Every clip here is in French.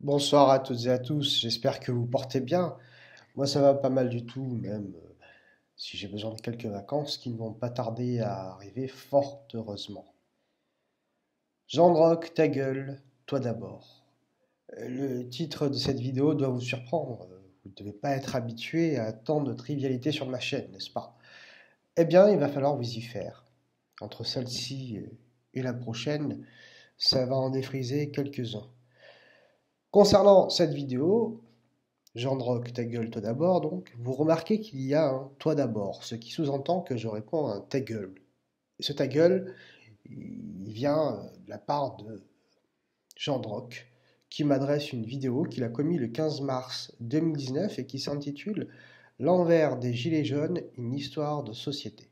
Bonsoir à toutes et à tous, j'espère que vous portez bien. Moi ça va pas mal du tout, même euh, si j'ai besoin de quelques vacances qui ne vont pas tarder à arriver fort heureusement. Jean Rock, ta gueule, toi d'abord. Euh, Le titre de cette vidéo doit vous surprendre. Vous ne devez pas être habitué à tant de trivialités sur ma chaîne, n'est-ce pas? Eh bien, il va falloir vous y faire. Entre celle-ci et la prochaine, ça va en défriser quelques-uns. Concernant cette vidéo, Jean Rock, ta gueule, toi d'abord, donc, vous remarquez qu'il y a un toi d'abord, ce qui sous-entend que je réponds à un ta gueule. Ce ta gueule, il vient de la part de Jean Rock, qui m'adresse une vidéo qu'il a commis le 15 mars 2019 et qui s'intitule L'envers des Gilets jaunes, une histoire de société.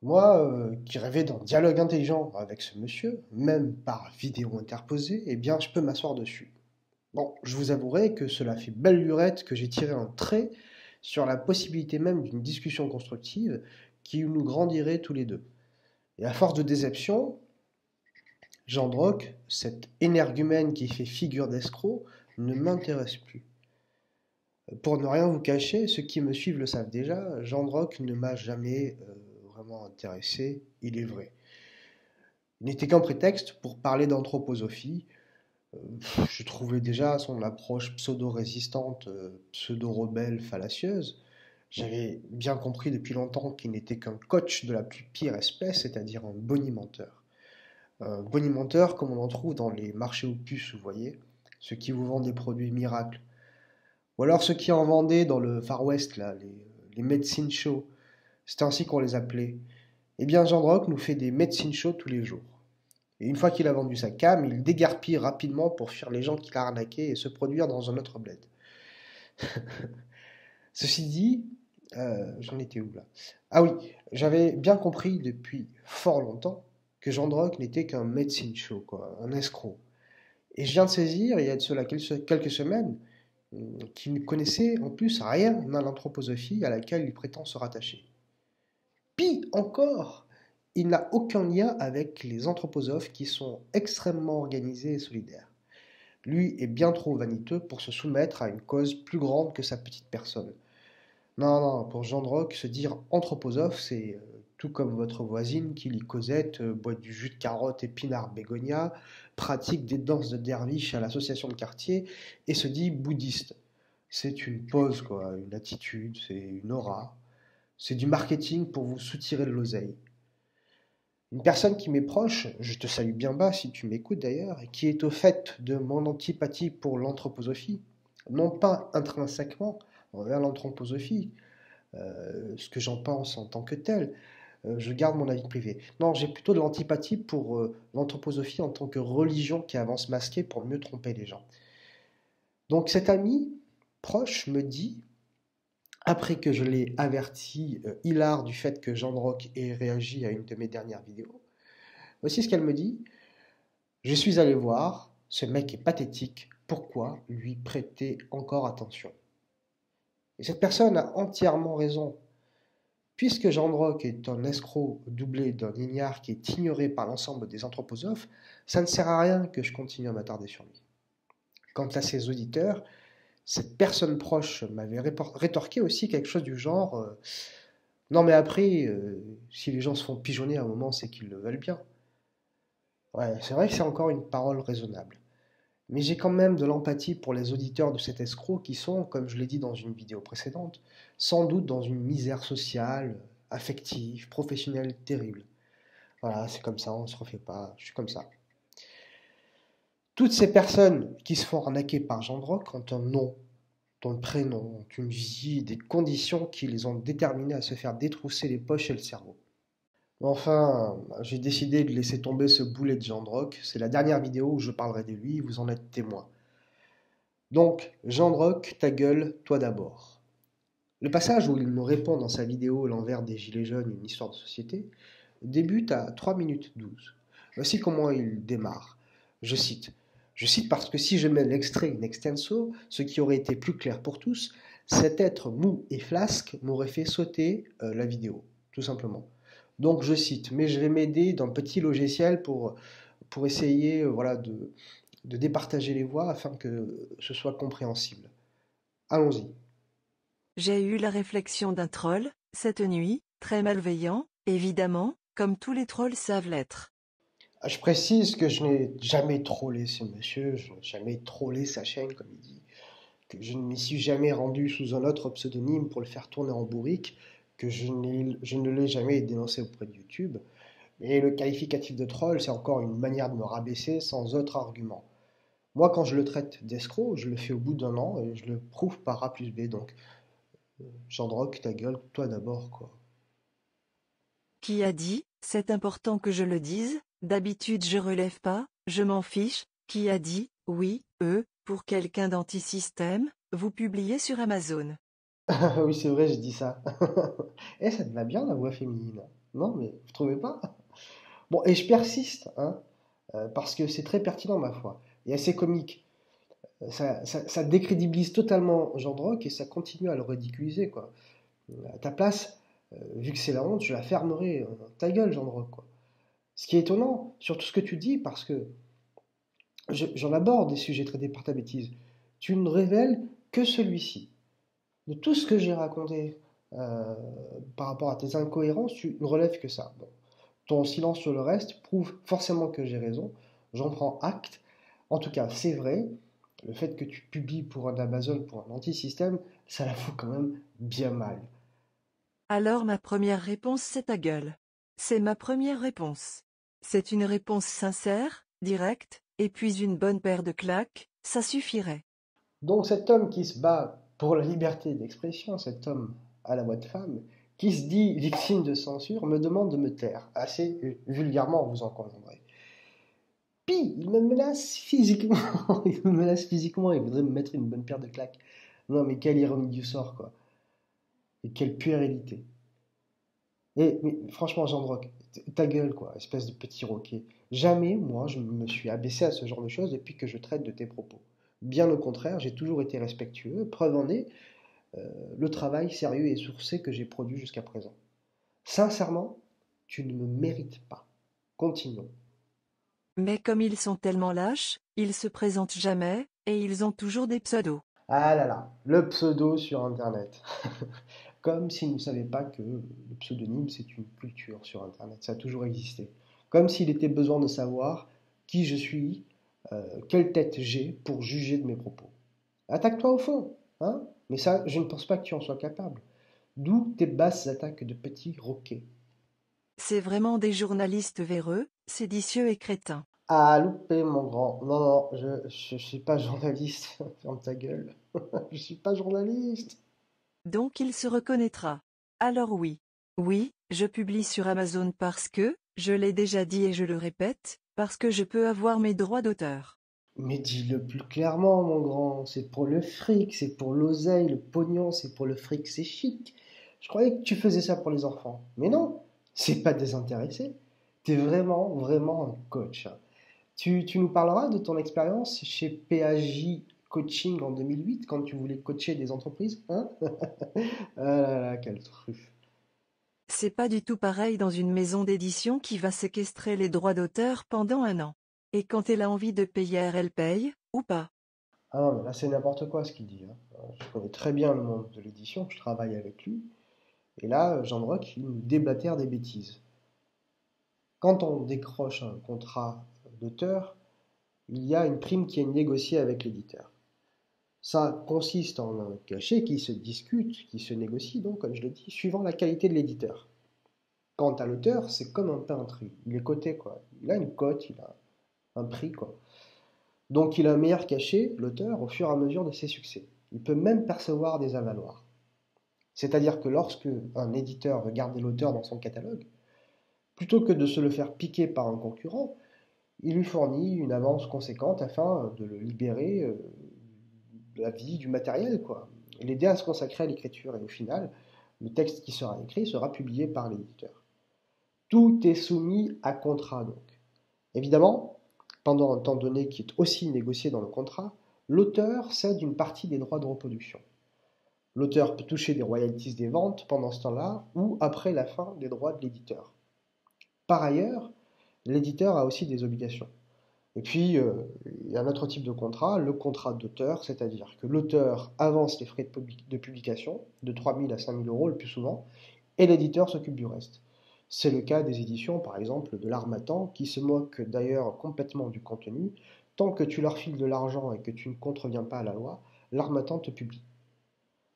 Moi, euh, qui rêvais d'un dialogue intelligent avec ce monsieur, même par vidéo interposée, eh bien, je peux m'asseoir dessus. Bon, je vous avouerai que cela fait belle lurette que j'ai tiré un trait sur la possibilité même d'une discussion constructive qui nous grandirait tous les deux. Et à force de déception, Jean Droc, cet énergumène qui fait figure d'escroc, ne m'intéresse plus. Pour ne rien vous cacher, ceux qui me suivent le savent déjà, Jean Droc ne m'a jamais euh, intéressé, il est vrai. Il n'était qu'un prétexte pour parler d'anthroposophie. Euh, je trouvais déjà son approche pseudo-résistante, euh, pseudo-rebelle, fallacieuse. J'avais bien compris depuis longtemps qu'il n'était qu'un coach de la plus pire espèce, c'est-à-dire un bonimenteur. Un bonimenteur comme on en trouve dans les marchés aux puces, vous voyez, ceux qui vous vendent des produits miracles. Ou alors ceux qui en vendaient dans le Far West, là, les, les medicine shows. C'est ainsi qu'on les appelait. Eh bien, Jean Droc nous fait des medicine shows tous les jours. Et une fois qu'il a vendu sa cam, il dégarpille rapidement pour fuir les gens qu'il a arnaqués et se produire dans un autre bled. Ceci dit, euh, j'en étais où là? Ah oui, j'avais bien compris depuis fort longtemps que Jean Droc n'était qu'un medicine show, un escroc. Et je viens de saisir, il y a de cela quelques semaines, qu'il ne connaissait en plus rien à l'anthroposophie à laquelle il prétend se rattacher. Pis encore, il n'a aucun lien avec les anthroposophes qui sont extrêmement organisés et solidaires. Lui est bien trop vaniteux pour se soumettre à une cause plus grande que sa petite personne. Non, non, pour Jean Droc, se dire anthroposophe, c'est euh, tout comme votre voisine qui lit Cosette, euh, boit du jus de carotte épinard bégonia, pratique des danses de derviche à l'association de quartier et se dit bouddhiste. C'est une pose, quoi, une attitude, c'est une aura. C'est du marketing pour vous soutirer de l'oseille. Une personne qui m'est proche, je te salue bien bas si tu m'écoutes d'ailleurs, et qui est au fait de mon antipathie pour l'anthroposophie, non pas intrinsèquement envers l'anthroposophie, euh, ce que j'en pense en tant que tel, euh, je garde mon avis privé. Non, j'ai plutôt de l'antipathie pour euh, l'anthroposophie en tant que religion qui avance masquée pour mieux tromper les gens. Donc cet ami proche me dit, après que je l'ai averti euh, hilar du fait que Jean ait réagi à une de mes dernières vidéos, voici ce qu'elle me dit. Je suis allé voir, ce mec est pathétique, pourquoi lui prêter encore attention? Et cette personne a entièrement raison. Puisque Jean est un escroc doublé d'un ignare qui est ignoré par l'ensemble des anthroposophes, ça ne sert à rien que je continue à m'attarder sur lui. Quant à ses auditeurs, cette personne proche m'avait rétorqué aussi quelque chose du genre euh, Non, mais après, euh, si les gens se font pigeonner à un moment, c'est qu'ils le veulent bien. Ouais, c'est vrai que c'est encore une parole raisonnable. Mais j'ai quand même de l'empathie pour les auditeurs de cet escroc qui sont, comme je l'ai dit dans une vidéo précédente, sans doute dans une misère sociale, affective, professionnelle terrible. Voilà, c'est comme ça, on ne se refait pas, je suis comme ça. Toutes ces personnes qui se font arnaquer par Jean Droc ont un nom, un prénom, une vie, des conditions qui les ont déterminés à se faire détrousser les poches et le cerveau. Enfin, j'ai décidé de laisser tomber ce boulet de Jean Droc. C'est la dernière vidéo où je parlerai de lui, vous en êtes témoin. Donc, Jean Droc, ta gueule, toi d'abord. Le passage où il me répond dans sa vidéo L'envers des Gilets jaunes, une histoire de société, débute à 3 minutes 12. Voici comment il démarre. Je cite. Je cite parce que si je mets l'extrait in extenso, ce qui aurait été plus clair pour tous, cet être mou et flasque m'aurait fait sauter euh, la vidéo, tout simplement. Donc je cite, mais je vais m'aider d'un petit logiciel pour, pour essayer euh, voilà, de, de départager les voix afin que ce soit compréhensible. Allons-y. J'ai eu la réflexion d'un troll, cette nuit, très malveillant, évidemment, comme tous les trolls savent l'être. Ah, je précise que je n'ai jamais trollé ce monsieur, je n'ai jamais trollé sa chaîne, comme il dit, que je ne m'y suis jamais rendu sous un autre pseudonyme pour le faire tourner en bourrique, que je, ne l'ai jamais dénoncé auprès de YouTube. Mais le qualificatif de troll, c'est encore une manière de me rabaisser sans autre argument. Moi, quand je le traite d'escroc, je le fais au bout d'un an et je le prouve par A plus B. Donc, Jandrock, ta gueule, toi d'abord, quoi. Qui a dit C'est important que je le dise, d'habitude je relève pas, je m'en fiche. Qui a dit Oui, eux, pour quelqu'un d'antisystème, vous publiez sur Amazon. oui, c'est vrai, j'ai dit ça. eh, ça te va bien la voix féminine? Non, mais vous trouvez pas? Bon, et je persiste, hein, euh, parce que c'est très pertinent, ma foi, et assez comique. Euh, ça, décrédibilise totalement Jean Drock et ça continue à le ridiculiser, quoi. À ta place, euh, vu que c'est la honte, je la fermerai. ta gueule, Jean Drock, quoi. Ce qui est étonnant, sur tout ce que tu dis, parce que j'en aborde des sujets traités par ta bêtise, tu ne révèles que celui-ci. De tout ce que j'ai raconté par rapport à tes incohérences, tu ne relèves que ça. Ton silence sur le reste prouve forcément que j'ai raison. J'en prends acte. En tout cas, c'est vrai. Le fait que tu publies pour un Amazon, pour un anti-système, ça la fout quand même bien mal. Alors ma première réponse, c'est ta gueule. C'est ma première réponse. C'est une réponse sincère, directe, et puis une bonne paire de claques, ça suffirait. Donc cet homme qui se bat pour la liberté d'expression, cet homme à la voix de femme, qui se dit victime de censure, me demande de me taire, assez vulgairement, vous en conviendrez. Puis, il me menace physiquement, il me menace physiquement, il voudrait me mettre une bonne paire de claques. Non, mais quelle ironie du sort, quoi. Et quelle puérilité. Et franchement, Jean Rock, ta gueule, quoi, espèce de petit roquet. Jamais, moi, je me suis abaissé à ce genre de choses depuis que je traite de tes propos. Bien au contraire, j'ai toujours été respectueux. Preuve en est, euh, le travail sérieux et sourcé que j'ai produit jusqu'à présent. Sincèrement, tu ne me mérites pas. Continuons. Mais comme ils sont tellement lâches, ils se présentent jamais, et ils ont toujours des pseudos. Ah là là, le pseudo sur Internet. Comme s'ils ne savaient pas que le pseudonyme, c'est une culture sur Internet, ça a toujours existé. Comme s'il était besoin de savoir qui je suis, euh, quelle tête j'ai pour juger de mes propos. Attaque-toi au fond, hein mais ça, je ne pense pas que tu en sois capable. D'où tes basses attaques de petits roquets. C'est vraiment des journalistes véreux, séditieux et crétins. Ah, loupé, mon grand. Non, non, je ne suis pas journaliste. Ferme ta gueule. je suis pas journaliste. Donc il se reconnaîtra. Alors oui. Oui, je publie sur Amazon parce que, je l'ai déjà dit et je le répète, parce que je peux avoir mes droits d'auteur. Mais dis-le plus clairement, mon grand, c'est pour le fric, c'est pour l'oseille, le pognon, c'est pour le fric, c'est chic. Je croyais que tu faisais ça pour les enfants. Mais non, c'est pas désintéressé. Tu es vraiment, vraiment un coach. Tu, tu nous parleras de ton expérience chez PAJ Coaching en 2008, quand tu voulais coacher des entreprises Hein Ah là là, quelle truffe. C'est pas du tout pareil dans une maison d'édition qui va séquestrer les droits d'auteur pendant un an. Et quand elle a envie de payer, elle paye, ou pas Ah non, mais là c'est n'importe quoi ce qu'il dit. Hein. Je connais très bien le monde de l'édition, je travaille avec lui. Et là, Jean Brock, il nous déblatère des bêtises. Quand on décroche un contrat d'auteur, il y a une prime qui est négociée avec l'éditeur. Ça consiste en un cachet qui se discute, qui se négocie, donc, comme je le dis, suivant la qualité de l'éditeur. Quant à l'auteur, c'est comme un peintre, il est coté, quoi. Il a une cote, il a un prix, quoi. Donc il a un meilleur cachet, l'auteur, au fur et à mesure de ses succès. Il peut même percevoir des avaloirs. C'est-à-dire que lorsque un éditeur veut garder l'auteur dans son catalogue, plutôt que de se le faire piquer par un concurrent, il lui fournit une avance conséquente afin de le libérer euh, la vie, du matériel, quoi. L'aider à se consacrer à l'écriture. Et au final, le texte qui sera écrit sera publié par l'éditeur. Tout est soumis à contrat, donc. Évidemment, pendant un temps donné qui est aussi négocié dans le contrat, l'auteur cède une partie des droits de reproduction. L'auteur peut toucher des royalties des ventes pendant ce temps-là ou après la fin des droits de l'éditeur. Par ailleurs, l'éditeur a aussi des obligations. Et puis, euh, il y a un autre type de contrat, le contrat d'auteur, c'est-à-dire que l'auteur avance les frais de, publication de 3 000 à 5 000 euros le plus souvent, et l'éditeur s'occupe du reste. C'est le cas des éditions, par exemple, de l'Armatan, qui se moquent d'ailleurs complètement du contenu. Tant que tu leur files de l'argent et que tu ne contreviens pas à la loi, l'Armatan te publie.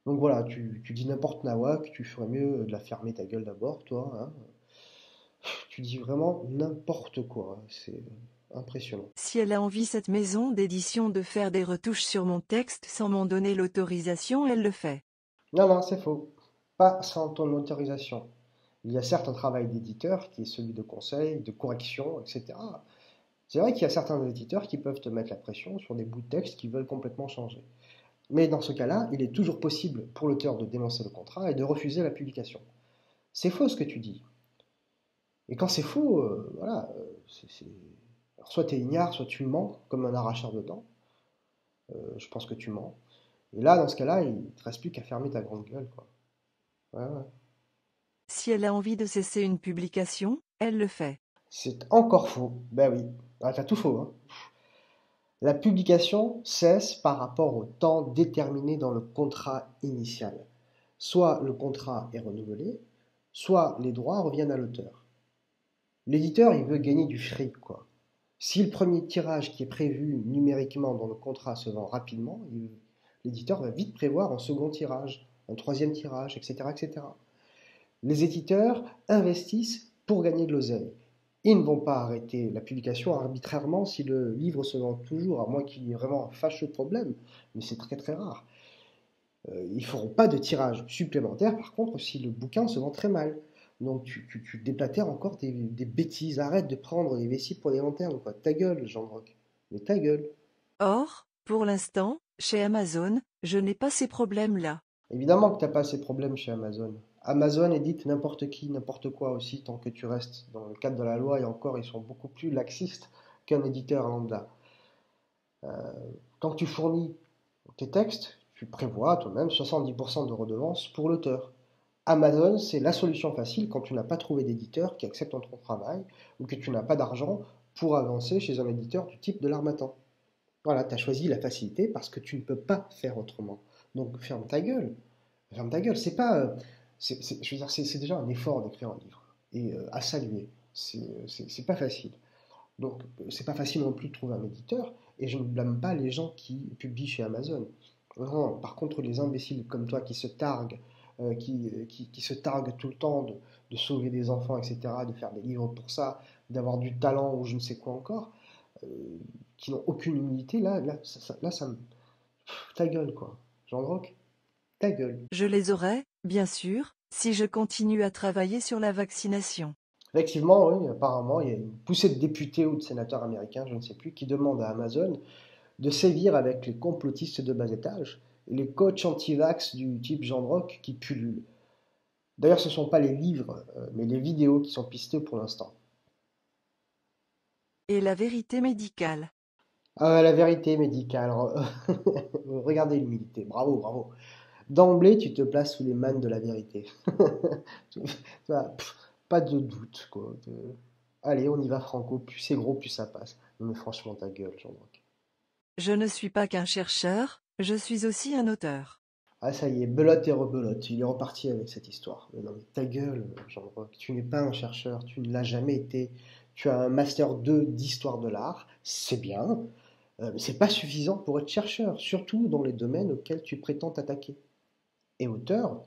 Donc voilà, tu, dis n'importe nawak, tu ferais mieux de la fermer ta gueule d'abord, toi. Hein. Tu dis vraiment n'importe quoi. C'est impressionnant. Si elle a envie, cette maison d'édition, de faire des retouches sur mon texte sans m'en donner l'autorisation, elle le fait. Non, non, c'est faux. Pas sans ton autorisation. Il y a certes un travail d'éditeur qui est celui de conseil, de correction, etc. C'est vrai qu'il y a certains éditeurs qui peuvent te mettre la pression sur des bouts de texte qui veulent complètement changer. Mais dans ce cas-là, il est toujours possible pour l'auteur de dénoncer le contrat et de refuser la publication. C'est faux ce que tu dis. Et quand c'est faux, euh, voilà, soit tu es ignare, soit tu mens, comme un arracheur de dents. Euh, je pense que tu mens. Et là, dans ce cas-là, il ne te reste plus qu'à fermer ta grande gueule. Quoi. Ouais, ouais. Si elle a envie de cesser une publication, elle le fait. C'est encore faux. Ben oui. Ah, t'as tout faux. Hein. La publication cesse par rapport au temps déterminé dans le contrat initial. Soit le contrat est renouvelé, soit les droits reviennent à l'auteur. L'éditeur, il veut gagner du fric, quoi. Si le premier tirage qui est prévu numériquement dans le contrat se vend rapidement, l'éditeur va vite prévoir un second tirage, un troisième tirage, etc., etc. Les éditeurs investissent pour gagner de l'oseille. Ils ne vont pas arrêter la publication arbitrairement si le livre se vend toujours, à moins qu'il y ait vraiment un fâcheux problème, mais c'est très très rare. Euh, ils ne feront pas de tirage supplémentaire, par contre, si le bouquin se vend très mal. Donc tu, tu, déplatères encore des, bêtises. Arrête de prendre des vessies pour les lanternes, quoi. Ta gueule, Jean Rock. Mais ta gueule. Or, pour l'instant, chez Amazon, je n'ai pas ces problèmes-là. Évidemment que tu n'as pas ces problèmes chez Amazon. Amazon édite n'importe qui, n'importe quoi aussi, tant que tu restes dans le cadre de la loi, et encore, ils sont beaucoup plus laxistes qu'un éditeur lambda. Euh, quand tu fournis tes textes, tu prévois toi-même 70% de redevance pour l'auteur. Amazon, c'est la solution facile quand tu n'as pas trouvé d'éditeur qui accepte ton travail ou que tu n'as pas d'argent pour avancer chez un éditeur du type de l'Armatan. Voilà, tu as choisi la facilité parce que tu ne peux pas faire autrement. Donc ferme ta gueule. Ferme ta gueule. C'est pas. Euh, c'est, déjà un effort d'écrire un livre et euh, à saluer. C'est pas facile. Donc, c'est pas facile non plus de trouver un éditeur et je ne blâme pas les gens qui publient chez Amazon. par contre, les imbéciles comme toi qui se targuent, euh, qui, qui, se targuent tout le temps de, sauver des enfants, etc., de faire des livres pour ça, d'avoir du talent ou je ne sais quoi encore, euh, qui n'ont aucune humilité, là, là, ça, là, ça me. ta gueule, quoi. Jean Rock, ta gueule. Je les aurais, Bien sûr, si je continue à travailler sur la vaccination. Effectivement, oui, apparemment, il y a une poussée de députés ou de sénateurs américains, je ne sais plus, qui demandent à Amazon de sévir avec les complotistes de bas étage et les coachs anti-vax du type Jean Rock qui pullulent. D'ailleurs, ce ne sont pas les livres, euh, mais les vidéos qui sont pistées pour l'instant. Et la vérité médicale Ah, la vérité médicale. Regardez l'humilité. Bravo, bravo d'emblée, tu te places sous les mannes de la vérité. pas de doute, quoi. Allez, on y va franco, plus c'est gros, plus ça passe. Non mais franchement, ta gueule, jean roch Je ne suis pas qu'un chercheur, je suis aussi un auteur. Ah ça y est, belote et rebelote, il est reparti avec cette histoire. Mais non mais ta gueule, roch tu n'es pas un chercheur, tu ne l'as jamais été. Tu as un master 2 d'histoire de l'art, c'est bien, euh, mais c'est pas suffisant pour être chercheur, surtout dans les domaines auxquels tu prétends t'attaquer et auteur,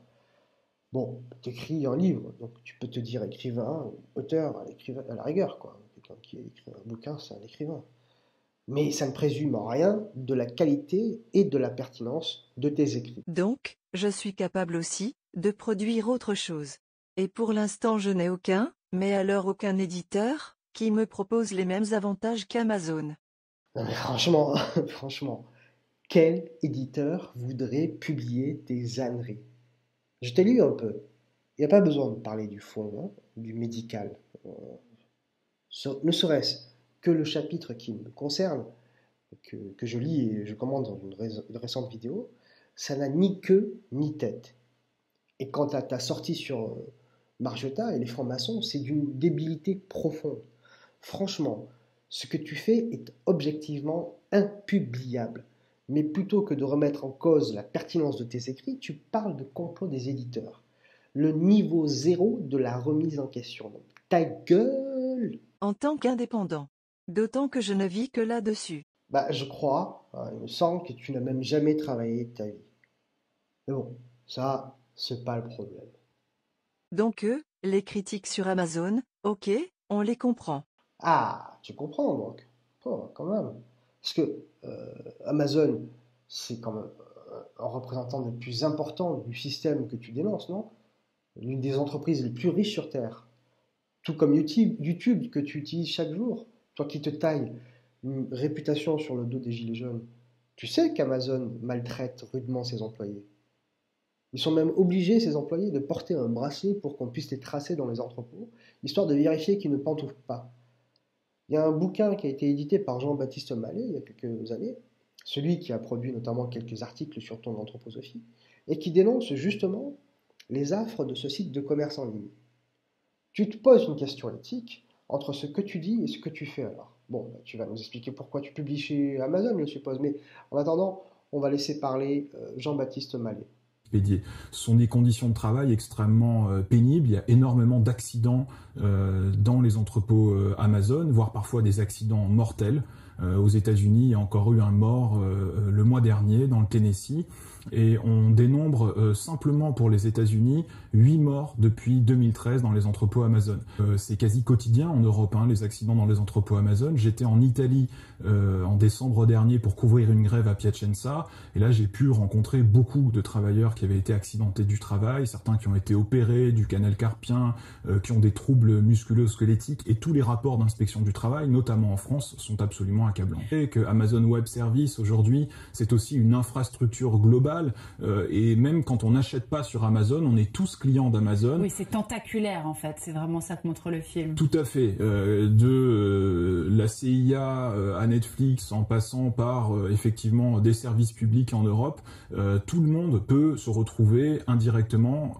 bon, tu écris un livre, donc tu peux te dire écrivain, auteur, à, à la rigueur, quoi. Quelqu'un qui écrit un bouquin, c'est un écrivain. Mais ça ne présume en rien de la qualité et de la pertinence de tes écrits. Donc, je suis capable aussi de produire autre chose. Et pour l'instant, je n'ai aucun, mais alors aucun éditeur, qui me propose les mêmes avantages qu'Amazon. Franchement, franchement, quel éditeur voudrait publier des âneries? Je t'ai lu un peu. Il n'y a pas besoin de parler du fond, hein, du médical. Euh, ne serait-ce que le chapitre qui me concerne, que, je lis et je commande dans une, récente vidéo, ça n'a ni queue ni tête. Et quant à ta sortie sur euh, et les francs-maçons, c'est d'une débilité profonde. Franchement, Ce que tu fais est objectivement impubliable. Mais plutôt que de remettre en cause la pertinence de tes écrits, tu parles de complot des éditeurs. Le niveau zéro de la remise en question. Ta gueule En tant qu'indépendant. D'autant que je ne vis que là-dessus. Bah, je crois, hein, il me semble que tu n'as même jamais travaillé de ta vie. Mais bon, ça, c'est pas le problème. Donc eux, les critiques sur Amazon, ok, on les comprend. Ah, tu comprends donc. Oh, quand même. Parce que euh, Amazon, c'est quand même euh, un représentant des plus importants du système que tu dénonces, non? L'une des entreprises les plus riches sur Terre. Tout comme YouTube, YouTube que tu utilises chaque jour. Toi qui te tailles une réputation sur le dos des Gilets jaunes. Tu sais qu'Amazon maltraite rudement ses employés. Ils sont même obligés, ces employés, de porter un bracelet pour qu'on puisse les tracer dans les entrepôts, histoire de vérifier qu'ils ne pantouflent pas. Il y a un bouquin qui a été édité par Jean-Baptiste Mallet il y a quelques années, celui qui a produit notamment quelques articles sur ton anthroposophie, et qui dénonce justement les affres de ce site de commerce en ligne. Tu te poses une question éthique entre ce que tu dis et ce que tu fais alors. Bon, bah, tu vas nous expliquer pourquoi tu publies chez Amazon, je suppose, mais en attendant, on va laisser parler euh, Jean-Baptiste Mallet. Ce sont des conditions de travail extrêmement euh, pénibles. Il y a énormément d'accidents euh, dans les entrepôts Amazon, voire parfois des accidents mortels. aux États-Unis, il y a encore eu un mort le mois dernier dans le Tennessee et on dénombre euh, simplement pour les États-Unis 8 morts depuis 2013 dans les entrepôts Amazon. Euh, c'est quasi quotidien en Europe, hein, les accidents dans les entrepôts Amazon. J'étais en Italie euh, en décembre dernier pour couvrir une grève à Piacenza, et là j'ai pu rencontrer beaucoup de travailleurs qui avaient été accidentés du travail, certains qui ont été opérés du canal carpien, qui ont des troubles musculo-squelettiques, et tous les rapports d'inspection du travail, notamment en France, sont absolument accablants. Et que Amazon Web Service aujourd'hui, c'est aussi une infrastructure globale euh, et même quand on n'achète pas sur Amazon, on est tous clients d'Amazon. Oui, c'est tentaculaire en fait. C'est vraiment ça que montre le film. Tout à fait. Euh, de euh, la CIA à Netflix, en passant par effectivement des services publics en Europe, tout le monde peut se retrouver indirectement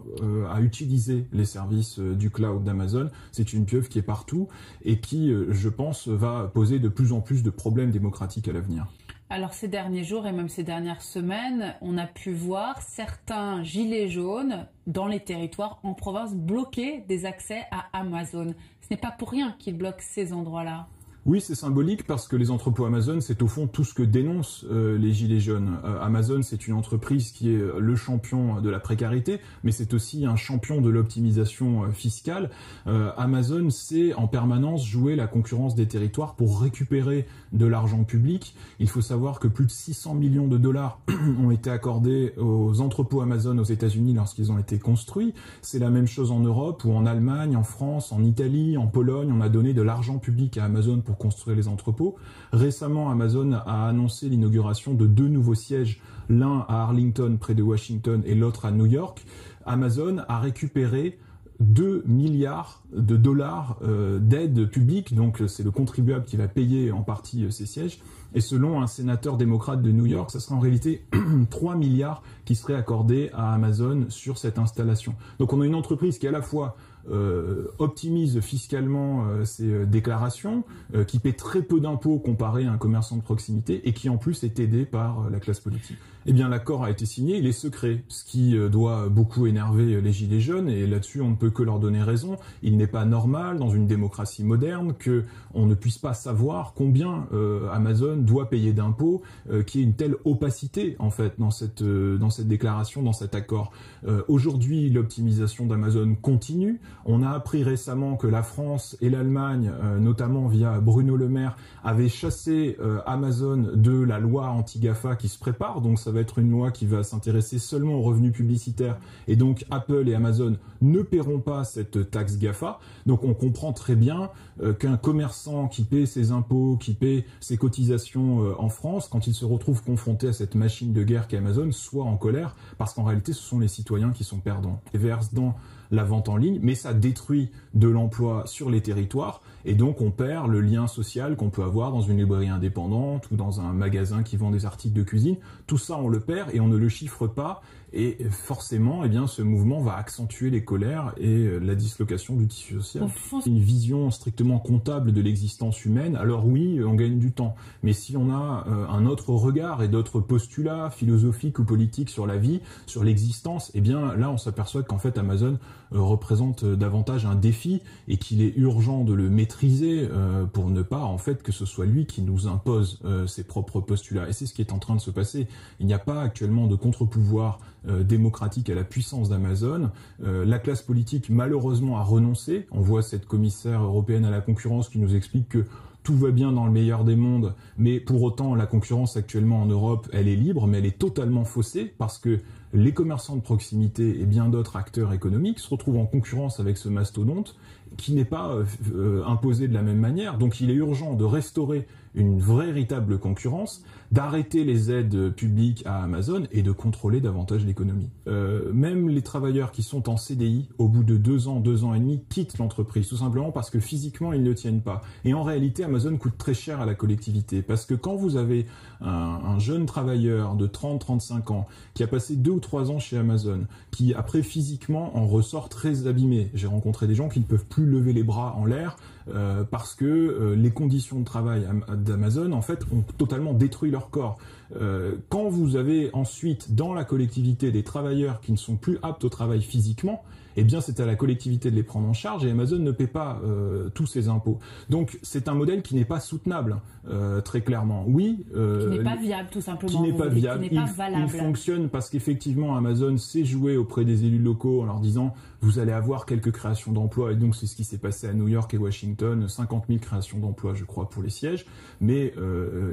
à utiliser les services du cloud d'Amazon. C'est une pieuvre qui est partout et qui, je pense, va poser de plus en plus de problèmes démocratiques à l'avenir. Alors ces derniers jours et même ces dernières semaines, on a pu voir certains gilets jaunes dans les territoires en province bloquer des accès à Amazon. Ce n'est pas pour rien qu'ils bloquent ces endroits-là. Oui, c'est symbolique parce que les entrepôts Amazon, c'est au fond tout ce que dénoncent euh, les Gilets jaunes. Euh, Amazon, c'est une entreprise qui est le champion de la précarité, mais c'est aussi un champion de l'optimisation euh, fiscale. Amazon sait en permanence jouer la concurrence des territoires pour récupérer de l'argent public. Il faut savoir que plus de 600 millions de dollars ont été accordés aux entrepôts Amazon aux États-Unis lorsqu'ils ont été construits. C'est la même chose en Europe ou en Allemagne, en France, en Italie, en Pologne. On a donné de l'argent public à Amazon pour construire les entrepôts. Récemment, Amazon a annoncé l'inauguration de deux nouveaux sièges, l'un à Arlington près de Washington et l'autre à New York. Amazon a récupéré 2 milliards de dollars euh, d'aide publique, donc c'est le contribuable qui va payer en partie euh, ces sièges. Et selon un sénateur démocrate de New York, ça serait en réalité 3 milliards qui seraient accordés à Amazon sur cette installation. Donc on a une entreprise qui à la fois euh, optimise fiscalement euh, ses euh, déclarations, qui paie très peu d'impôts comparé à un commerçant de proximité et qui en plus est aidé par la classe politique. Eh bien, l'accord a été signé, il est secret, ce qui doit beaucoup énerver les Gilets jaunes, et là-dessus, on ne peut que leur donner raison. Il n'est pas normal, dans une démocratie moderne, que on ne puisse pas savoir combien Amazon doit payer d'impôts, qu'il y ait une telle opacité, en fait, dans cette, dans cette déclaration, dans cet accord. Aujourd'hui, l'optimisation d'Amazon continue. On a appris récemment que la France et l'Allemagne, euh, notamment via Bruno Le Maire, avaient chassé euh, Amazon de la loi anti-GAFA qui se prépare. Donc va être une loi qui va s'intéresser seulement aux revenus publicitaires. Et donc Apple et Amazon ne paieront pas cette taxe GAFA. Donc on comprend très bien euh, qu'un commerçant qui paie ses impôts, qui paie ses cotisations en France, quand il se retrouve confronté à cette machine de guerre qu'est Amazon, soit en colère, parce qu'en réalité ce sont les citoyens qui sont perdants. Et verse dans la vente en ligne, mais ça détruit de l'emploi sur les territoires Et donc on perd le lien social qu'on peut avoir dans une librairie indépendante ou dans un magasin qui vend des articles de cuisine. Tout ça on le perd et on ne le chiffre pas et forcément, eh bien, ce mouvement va accentuer les colères et euh, la dislocation du tissu social. Une vision strictement comptable de l'existence humaine, alors oui, on gagne du temps. Mais si on a euh, un autre regard et d'autres postulats philosophiques ou politiques sur la vie, sur l'existence, eh bien, là, on s'aperçoit qu'en fait, Amazon euh, représente davantage un défi et qu'il est urgent de le maîtriser pour ne pas, en fait, que ce soit lui qui nous impose ses propres postulats. Et c'est ce qui est en train de se passer. Il n'y a pas actuellement de contre-pouvoir euh, démocratique à la puissance d'Amazon. Euh, la classe politique, malheureusement, a renoncé. On voit cette commissaire européenne à la concurrence qui nous explique que tout va bien dans le meilleur des mondes, mais pour autant, la concurrence actuellement en Europe, elle est libre, mais elle est totalement faussée parce que les commerçants de proximité et bien d'autres acteurs économiques se retrouvent en concurrence avec ce mastodonte qui n'est pas euh, imposé de la même manière. Donc il est urgent de restaurer une véritable concurrence, d'arrêter les aides publiques à Amazon et de contrôler davantage l'économie. Euh, même les travailleurs qui sont en CDI, au bout de deux ans, deux ans et demi, quittent l'entreprise, tout simplement parce que physiquement, ils ne tiennent pas. Et en réalité, Amazon coûte très cher à la collectivité, parce que quand vous avez un, un jeune travailleur de 30-35 ans qui a passé deux ou trois ans chez Amazon, qui après physiquement en ressort très abîmé, j'ai rencontré des gens qui ne peuvent plus lever les bras en l'air, euh, parce que euh, les conditions de travail d'Amazon en fait ont totalement détruit corps. Euh, quand vous avez ensuite dans la collectivité des travailleurs qui ne sont plus aptes au travail physiquement, eh bien c'est à la collectivité de les prendre en charge et Amazon ne paie pas euh, tous ses impôts. Donc c'est un modèle qui n'est pas soutenable, euh, très clairement. Oui. Euh, qui n'est pas viable tout simplement. Qui n'est pas viable. Qui pas valable. il, fonctionne parce qu'effectivement Amazon sait jouer auprès des élus locaux en leur disant vous allez avoir quelques créations d'emplois et donc c'est ce qui s'est passé à New York et Washington, 50 000 créations d'emplois je crois pour les sièges, mais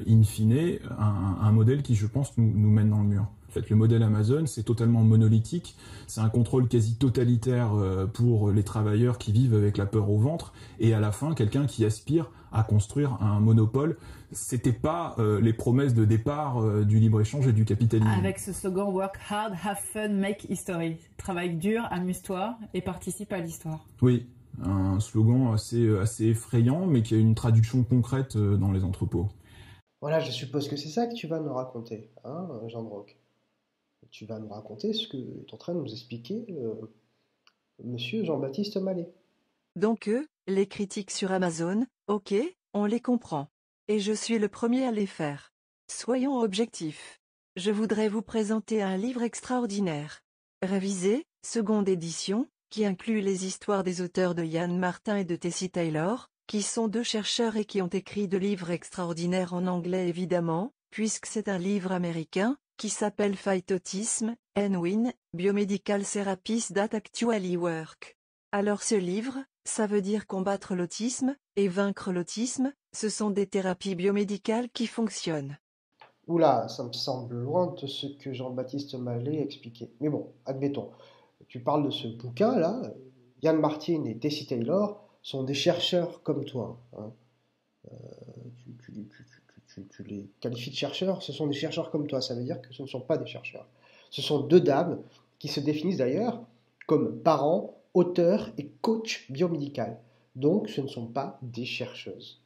in fine un, un, modèle qui je pense nous, nous mène dans le mur. En fait, le modèle Amazon, c'est totalement monolithique. C'est un contrôle quasi totalitaire euh, pour les travailleurs qui vivent avec la peur au ventre. Et à la fin, quelqu'un qui aspire à construire un monopole. C'était pas euh, les promesses de départ euh, du libre-échange et du capitalisme. Avec ce slogan Work hard, have fun, make history. Travaille dur, amuse-toi et participe à l'histoire. Oui, un slogan assez, assez effrayant, mais qui a une traduction concrète dans les entrepôts. Voilà, je suppose que c'est ça que tu vas nous raconter, hein, Jean Brock? Tu vas nous raconter ce que est en train de nous expliquer euh, monsieur Jean-Baptiste Mallet. Donc eux, les critiques sur Amazon, ok, on les comprend. Et je suis le premier à les faire. Soyons objectifs. Je voudrais vous présenter un livre extraordinaire. Révisé, seconde édition, qui inclut les histoires des auteurs de Yann Martin et de Tessie Taylor, qui sont deux chercheurs et qui ont écrit de livres extraordinaires en anglais évidemment, puisque c'est un livre américain, qui s'appelle Fight Autism, NWIN, Biomedical Therapies That Actually Work. Alors ce livre, ça veut dire combattre l'autisme, et vaincre l'autisme, ce sont des thérapies biomédicales qui fonctionnent. Oula, ça me semble loin de ce que Jean-Baptiste Mallet expliquait. Mais bon, admettons. Tu parles de ce bouquin-là, Yann Martin et Tessie Taylor sont des chercheurs comme toi. Hein. Euh, tu, les qualifies de chercheurs, ce sont des chercheurs comme toi. Ça veut dire que ce ne sont pas des chercheurs. Ce sont deux dames qui se définissent d'ailleurs comme parents, auteurs et coach biomédical. Donc ce ne sont pas des chercheuses.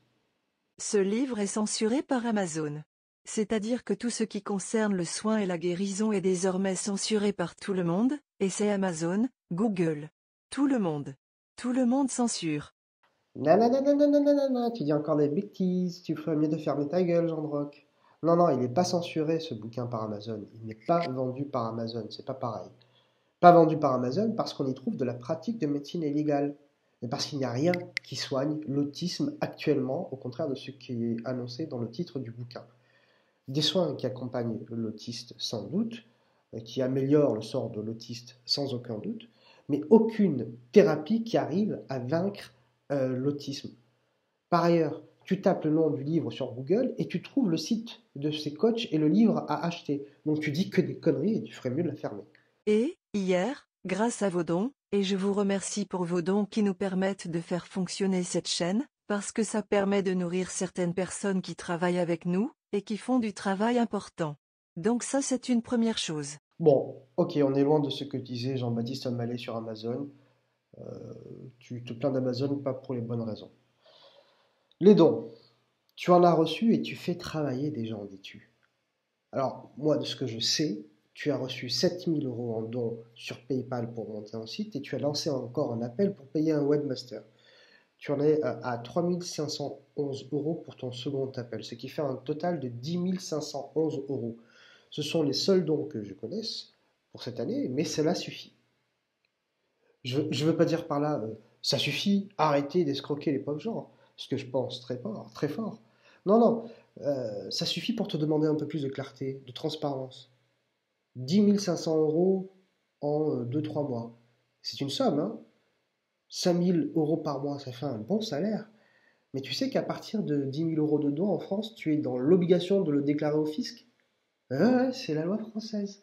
Ce livre est censuré par Amazon. C'est-à-dire que tout ce qui concerne le soin et la guérison est désormais censuré par tout le monde, et c'est Amazon, Google. Tout le monde. Tout le monde censure. Non, tu dis encore des bêtises, tu ferais mieux de fermer ta gueule, Jean Rock. Non, non, il n'est pas censuré ce bouquin par Amazon. Il n'est pas vendu par Amazon, c'est pas pareil. Pas vendu par Amazon parce qu'on y trouve de la pratique de médecine illégale. Mais parce qu'il n'y a rien qui soigne l'autisme actuellement, au contraire de ce qui est annoncé dans le titre du bouquin. Des soins qui accompagnent l'autiste sans doute, euh, qui améliorent le sort de l'autiste sans aucun doute, mais aucune thérapie qui arrive à vaincre euh, l'autisme. Par ailleurs, tu tapes le nom du livre sur Google et tu trouves le site de ces coachs et le livre à acheter. Donc tu dis que des conneries et tu ferais mieux de la fermer. Et, hier, grâce à vos dons, et je vous remercie pour vos dons qui nous permettent de faire fonctionner cette chaîne, parce que ça permet de nourrir certaines personnes qui travaillent avec nous, et qui font du travail important. Donc ça c'est une première chose. Bon, ok, on est loin de ce que disait Jean-Baptiste Mallet sur Amazon. Euh, tu te plains d'Amazon pas pour les bonnes raisons. Les dons. Tu en as reçu et tu fais travailler des gens, dis-tu. Alors, moi, de ce que je sais, tu as reçu 7000 euros en dons sur PayPal pour monter un site et tu as lancé encore un appel pour payer un webmaster. Tu en es à 3511 euros pour ton second appel, ce qui fait un total de 10 511 euros. Ce sont les seuls dons que je connaisse pour cette année, mais cela suffit. Je ne veux pas dire par là, euh, ça suffit, arrêtez d'escroquer les pauvres gens, ce que je pense très fort. Très fort. Non, non, euh, ça suffit pour te demander un peu plus de clarté, de transparence. 10 500 euros en 2-3 euh, mois. C'est une somme, hein 5 000 euros par mois, ça fait un bon salaire. Mais tu sais qu'à partir de 10 000 euros de dons en France, tu es dans l'obligation de le déclarer au fisc? C'est la loi française.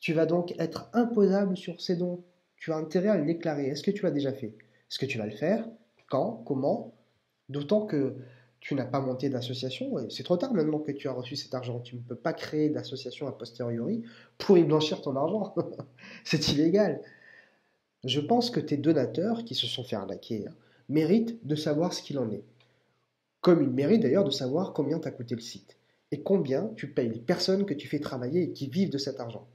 Tu vas donc être imposable sur ces dons. Tu as intérêt à le déclarer. Est-ce que tu l'as déjà fait? Est-ce que tu vas le faire? Quand? Comment? D'autant que tu n'as pas monté d'association, c'est trop tard maintenant que tu as reçu cet argent. Tu ne peux pas créer d'association a posteriori pour y blanchir ton argent. c'est illégal. Je pense que tes donateurs, qui se sont fait arnaquer, hein, méritent de savoir ce qu'il en est. Comme ils méritent d'ailleurs de savoir combien t'a coûté le site. Et combien tu payes les personnes que tu fais travailler et qui vivent de cet argent.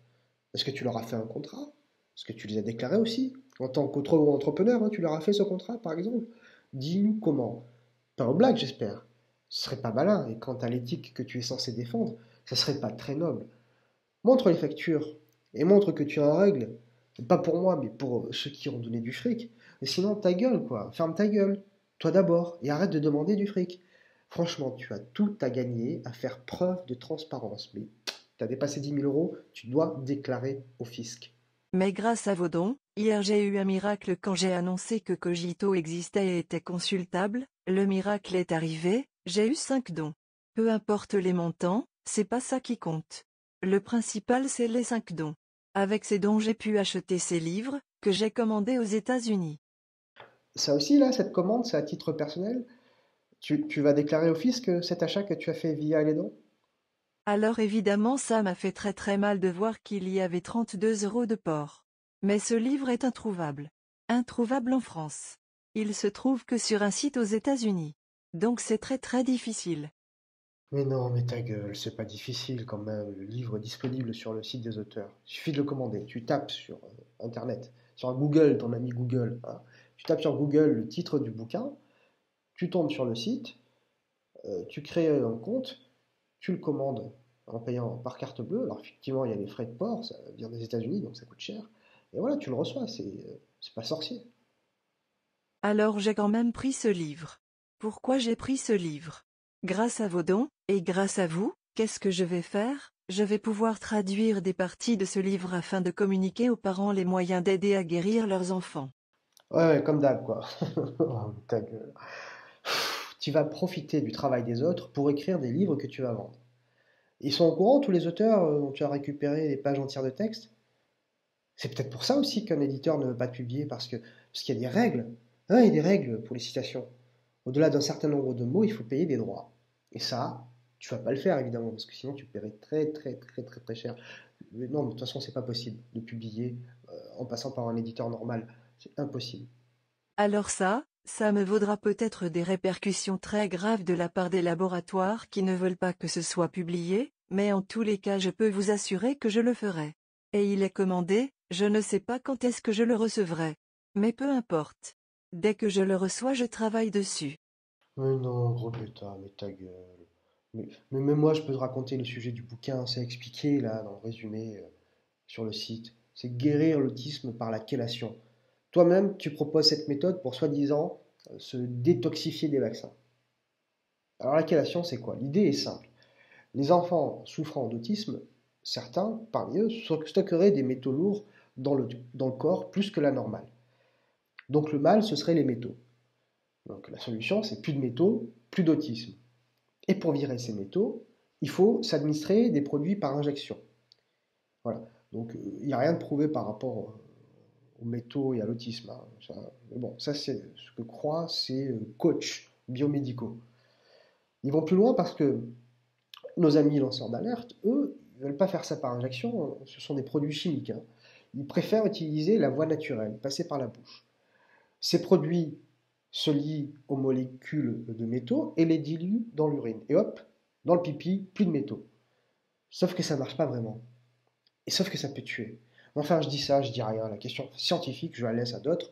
Est-ce que tu leur as fait un contrat? Est-ce que tu les as déclarés aussi En tant qu'entrepreneur, hein, tu leur as fait ce contrat par exemple Dis-nous comment. Pas aux blagues, j'espère. Ce serait pas malin, et quant à l'éthique que tu es censé défendre, ce serait pas très noble. Montre les factures, et montre que tu es en règle. Pas pour moi, mais pour ceux qui ont donné du fric. Et sinon, ta gueule, quoi. Ferme ta gueule. Toi d'abord, et arrête de demander du fric. Franchement, tu as tout à gagner à faire preuve de transparence. Mais tu as dépassé 10 000 euros, tu dois déclarer au fisc. Mais grâce à vos dons, hier j'ai eu un miracle quand j'ai annoncé que Cogito existait et était consultable, le miracle est arrivé, j'ai eu cinq dons. Peu importe les montants, c'est pas ça qui compte. Le principal c'est les cinq dons. Avec ces dons j'ai pu acheter ces livres, que j'ai commandés aux États-Unis. Ça aussi là, cette commande, c'est à titre personnel tu, vas déclarer au fisc cet achat que tu as fait via les dons? Alors évidemment ça m'a fait très très mal de voir qu'il y avait 32 euros de port. Mais ce livre est introuvable. Introuvable en France. Il se trouve que sur un site aux États-Unis. Donc c'est très très difficile. Mais non, mais ta gueule, c'est pas difficile quand même. Le livre disponible sur le site des auteurs. Il suffit de le commander. Tu tapes sur euh, Internet, sur Google, ton ami Google. Hein. Tu tapes sur Google le titre du bouquin, tu tombes sur le site, euh, tu crées un compte, tu le commandes en payant par carte bleue. Alors effectivement, il y a les frais de port, ça vient des États-Unis, donc ça coûte cher. Et voilà, tu le reçois, c'est euh, pas sorcier. Alors j'ai quand même pris ce livre. Pourquoi j'ai pris ce livre? Grâce à vos dons, et grâce à vous, qu'est-ce que je vais faire? Je vais pouvoir traduire des parties de ce livre afin de communiquer aux parents les moyens d'aider à guérir leurs enfants. Ouais, comme d'hab, quoi. oh, ta gueule tu vas profiter du travail des autres pour écrire des livres que tu vas vendre. Ils sont au courant, tous les auteurs euh, dont tu as récupéré des pages entières de texte C'est peut-être pour ça aussi qu'un éditeur ne veut pas te publier, parce qu'il parce qu'il y a des règles. Hein, il y a des règles pour les citations. Au-delà d'un certain nombre de mots, il faut payer des droits. Et ça, tu vas pas le faire évidemment, parce que sinon tu paierais très très très très très cher. non, de toute façon, c'est pas possible de publier euh, en passant par un éditeur normal. C'est impossible. Alors ça, ça me vaudra peut-être des répercussions très graves de la part des laboratoires qui ne veulent pas que ce soit publié, mais en tous les cas je peux vous assurer que je le ferai. Et il est commandé, je ne sais pas quand est-ce que je le recevrai. Mais peu importe. Dès que je le reçois je travaille dessus. Mais non, gros bêta, mais ta gueule. Mais, même moi je peux te raconter le sujet du bouquin, c'est expliqué là dans le résumé euh, sur le site. C'est guérir l'autisme par la chélation. Toi-même, tu proposes cette méthode pour soi-disant euh, se détoxifier des vaccins. Alors la chélation, c'est quoi? L'idée est simple. Les enfants souffrant d'autisme, certains parmi eux stockeraient des métaux lourds dans le, dans le corps plus que la normale. Donc le mal, ce serait les métaux. Donc la solution, c'est plus de métaux, plus d'autisme. Et pour virer ces métaux, il faut s'administrer des produits par injection. Voilà. Donc euh, il n'y a rien de prouvé par rapport aux métaux et à l'autisme. Hein. Mais bon, ça c'est ce que croient ces euh, coachs biomédicaux. Ils vont plus loin parce que nos amis lanceurs d'alerte, eux, ne veulent pas faire ça par injection, ce sont des produits chimiques. Hein. Ils préfèrent utiliser la voie naturelle, passer par la bouche. Ces produits se lient aux molécules de métaux et les diluent dans l'urine. Et hop, dans le pipi, plus de métaux. Sauf que ça ne marche pas vraiment. Et sauf que ça peut tuer. Enfin, je dis ça, je dis rien. La question scientifique, je la laisse à d'autres,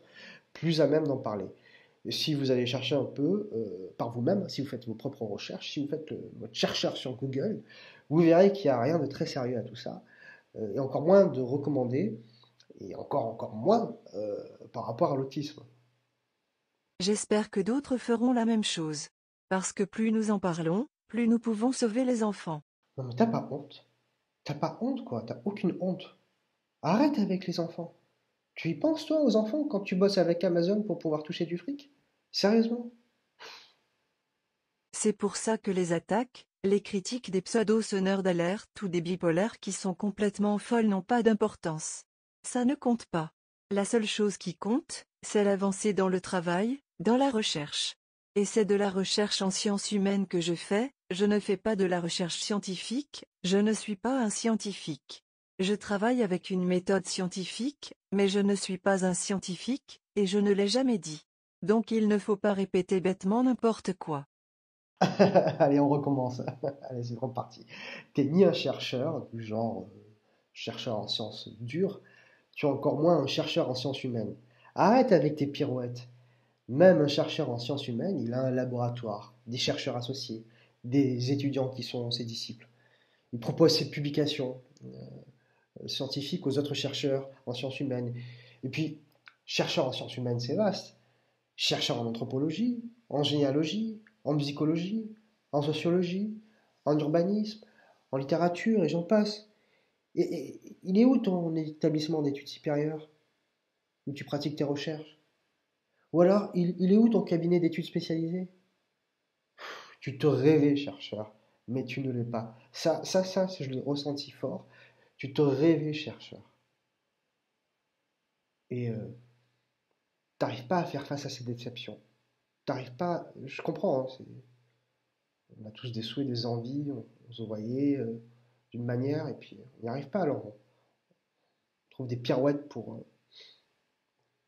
plus à même d'en parler. Et si vous allez chercher un peu euh, par vous-même, si vous faites vos propres recherches, si vous faites votre chercheur sur Google, vous verrez qu'il n'y a rien de très sérieux à tout ça, euh, et encore moins de recommandé, et encore encore moins euh, par rapport à l'autisme. J'espère que d'autres feront la même chose. Parce que plus nous en parlons, plus nous pouvons sauver les enfants. Non mais t'as pas honte. T'as pas honte quoi, t'as aucune honte. Arrête avec les enfants. Tu y penses toi aux enfants quand tu bosses avec Amazon pour pouvoir toucher du fric? Sérieusement? C'est pour ça que les attaques, les critiques des pseudo-sonneurs d'alerte ou des bipolaires qui sont complètement folles n'ont pas d'importance. Ça ne compte pas. La seule chose qui compte, c'est l'avancée dans le travail, dans la recherche. Et c'est de la recherche en sciences humaines que je fais, je ne fais pas de la recherche scientifique, je ne suis pas un scientifique. Je travaille avec une méthode scientifique, mais je ne suis pas un scientifique, et je ne l'ai jamais dit. Donc il ne faut pas répéter bêtement n'importe quoi. Allez, on recommence. Allez, c'est reparti. T'es ni un chercheur, du genre euh, chercheur en sciences dures, tu es encore moins un chercheur en sciences humaines. Arrête avec tes pirouettes. Même un chercheur en sciences humaines, il a un laboratoire, des chercheurs associés, des étudiants qui sont ses disciples. Il propose ses publications euh, scientifiques aux autres chercheurs en sciences humaines. Et puis, chercheur en sciences humaines, c'est vaste. Chercheur en anthropologie, en généalogie, en psychologie, en sociologie, en urbanisme, en littérature, et j'en passe. Et, il est où ton établissement d'études supérieures où tu pratiques tes recherches? Ou alors, il, est où ton cabinet d'études spécialisées? Tu te rêvais chercheur, mais tu ne l'es pas. Ça, ça, ça, je l'ai ressenti fort. Tu te rêvais chercheur. Et euh, t'arrives pas à faire face à ces déceptions. T'arrives pas. Je comprends. Hein, on a tous des souhaits, des envies. On, se voyait euh, d'une manière et puis on n'y arrive pas. Alors on, trouve des pirouettes pour euh,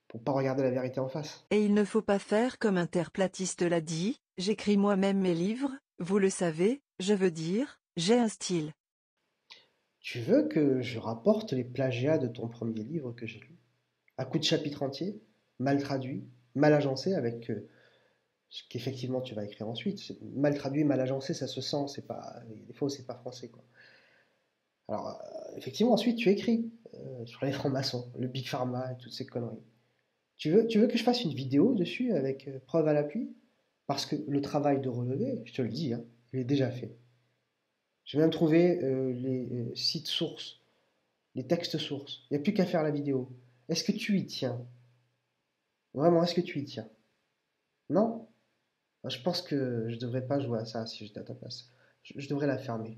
pour pas regarder la vérité en face. Et il ne faut pas faire comme un terre-platiste l'a dit, j'écris moi-même mes livres, vous le savez, je veux dire, j'ai un style. Tu veux que je rapporte les plagiats de ton premier livre que j'ai lu? À coup de chapitre entier, mal traduit, mal agencé avec euh, ce qu'effectivement tu vas écrire ensuite. Mal traduit, mal agencé, ça se sent, c'est pas des fois c'est pas français quoi. Alors euh, effectivement ensuite tu écris euh, sur les francs-maçons, le Big Pharma et toutes ces conneries. Tu veux, que je fasse une vidéo dessus avec preuve à l'appui? Parce que le travail de relever, je te le dis, hein, il est déjà fait. J'ai même trouvé les sites sources, les textes sources. Il n'y a plus qu'à faire la vidéo. Est-ce que tu y tiens? Vraiment, est-ce que tu y tiens? Non? Je pense que je devrais pas jouer à ça si j'étais à ta place. Je, devrais la fermer.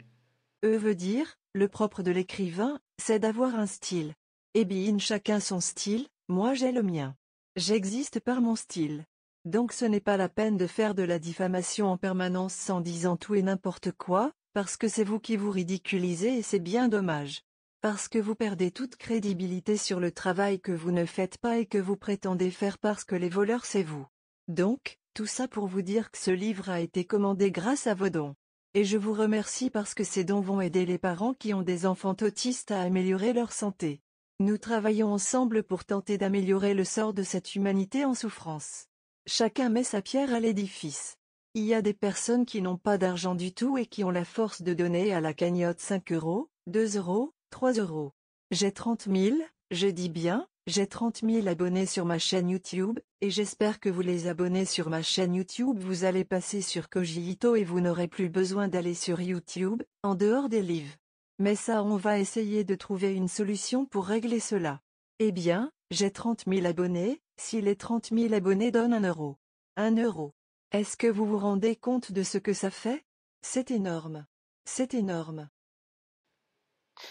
E veut dire, le propre de l'écrivain, c'est d'avoir un style. Et bien chacun son style, moi j'ai le mien. J'existe par mon style. Donc ce n'est pas la peine de faire de la diffamation en permanence sans disant tout et n'importe quoi, parce que c'est vous qui vous ridiculisez et c'est bien dommage. Parce que vous perdez toute crédibilité sur le travail que vous ne faites pas et que vous prétendez faire parce que les voleurs c'est vous. Donc, tout ça pour vous dire que ce livre a été commandé grâce à vos dons. Et je vous remercie parce que ces dons vont aider les parents qui ont des enfants autistes à améliorer leur santé. Nous travaillons ensemble pour tenter d'améliorer le sort de cette humanité en souffrance. Chacun met sa pierre à l'édifice. Il y a des personnes qui n'ont pas d'argent du tout et qui ont la force de donner à la cagnotte 5 euros, 2 euros, 3 euros. J'ai 30 000, je dis bien, j'ai 30 000 abonnés sur ma chaîne YouTube, et j'espère que vous les abonnez sur ma chaîne YouTube vous allez passer sur Kojito et vous n'aurez plus besoin d'aller sur YouTube, en dehors des livres. Mais ça on va essayer de trouver une solution pour régler cela. Eh bien, j'ai 30 000 abonnés, si les 30 000 abonnés donnent 1 euro. 1 euro. Est-ce que vous vous rendez compte de ce que ça fait? C'est énorme. C'est énorme.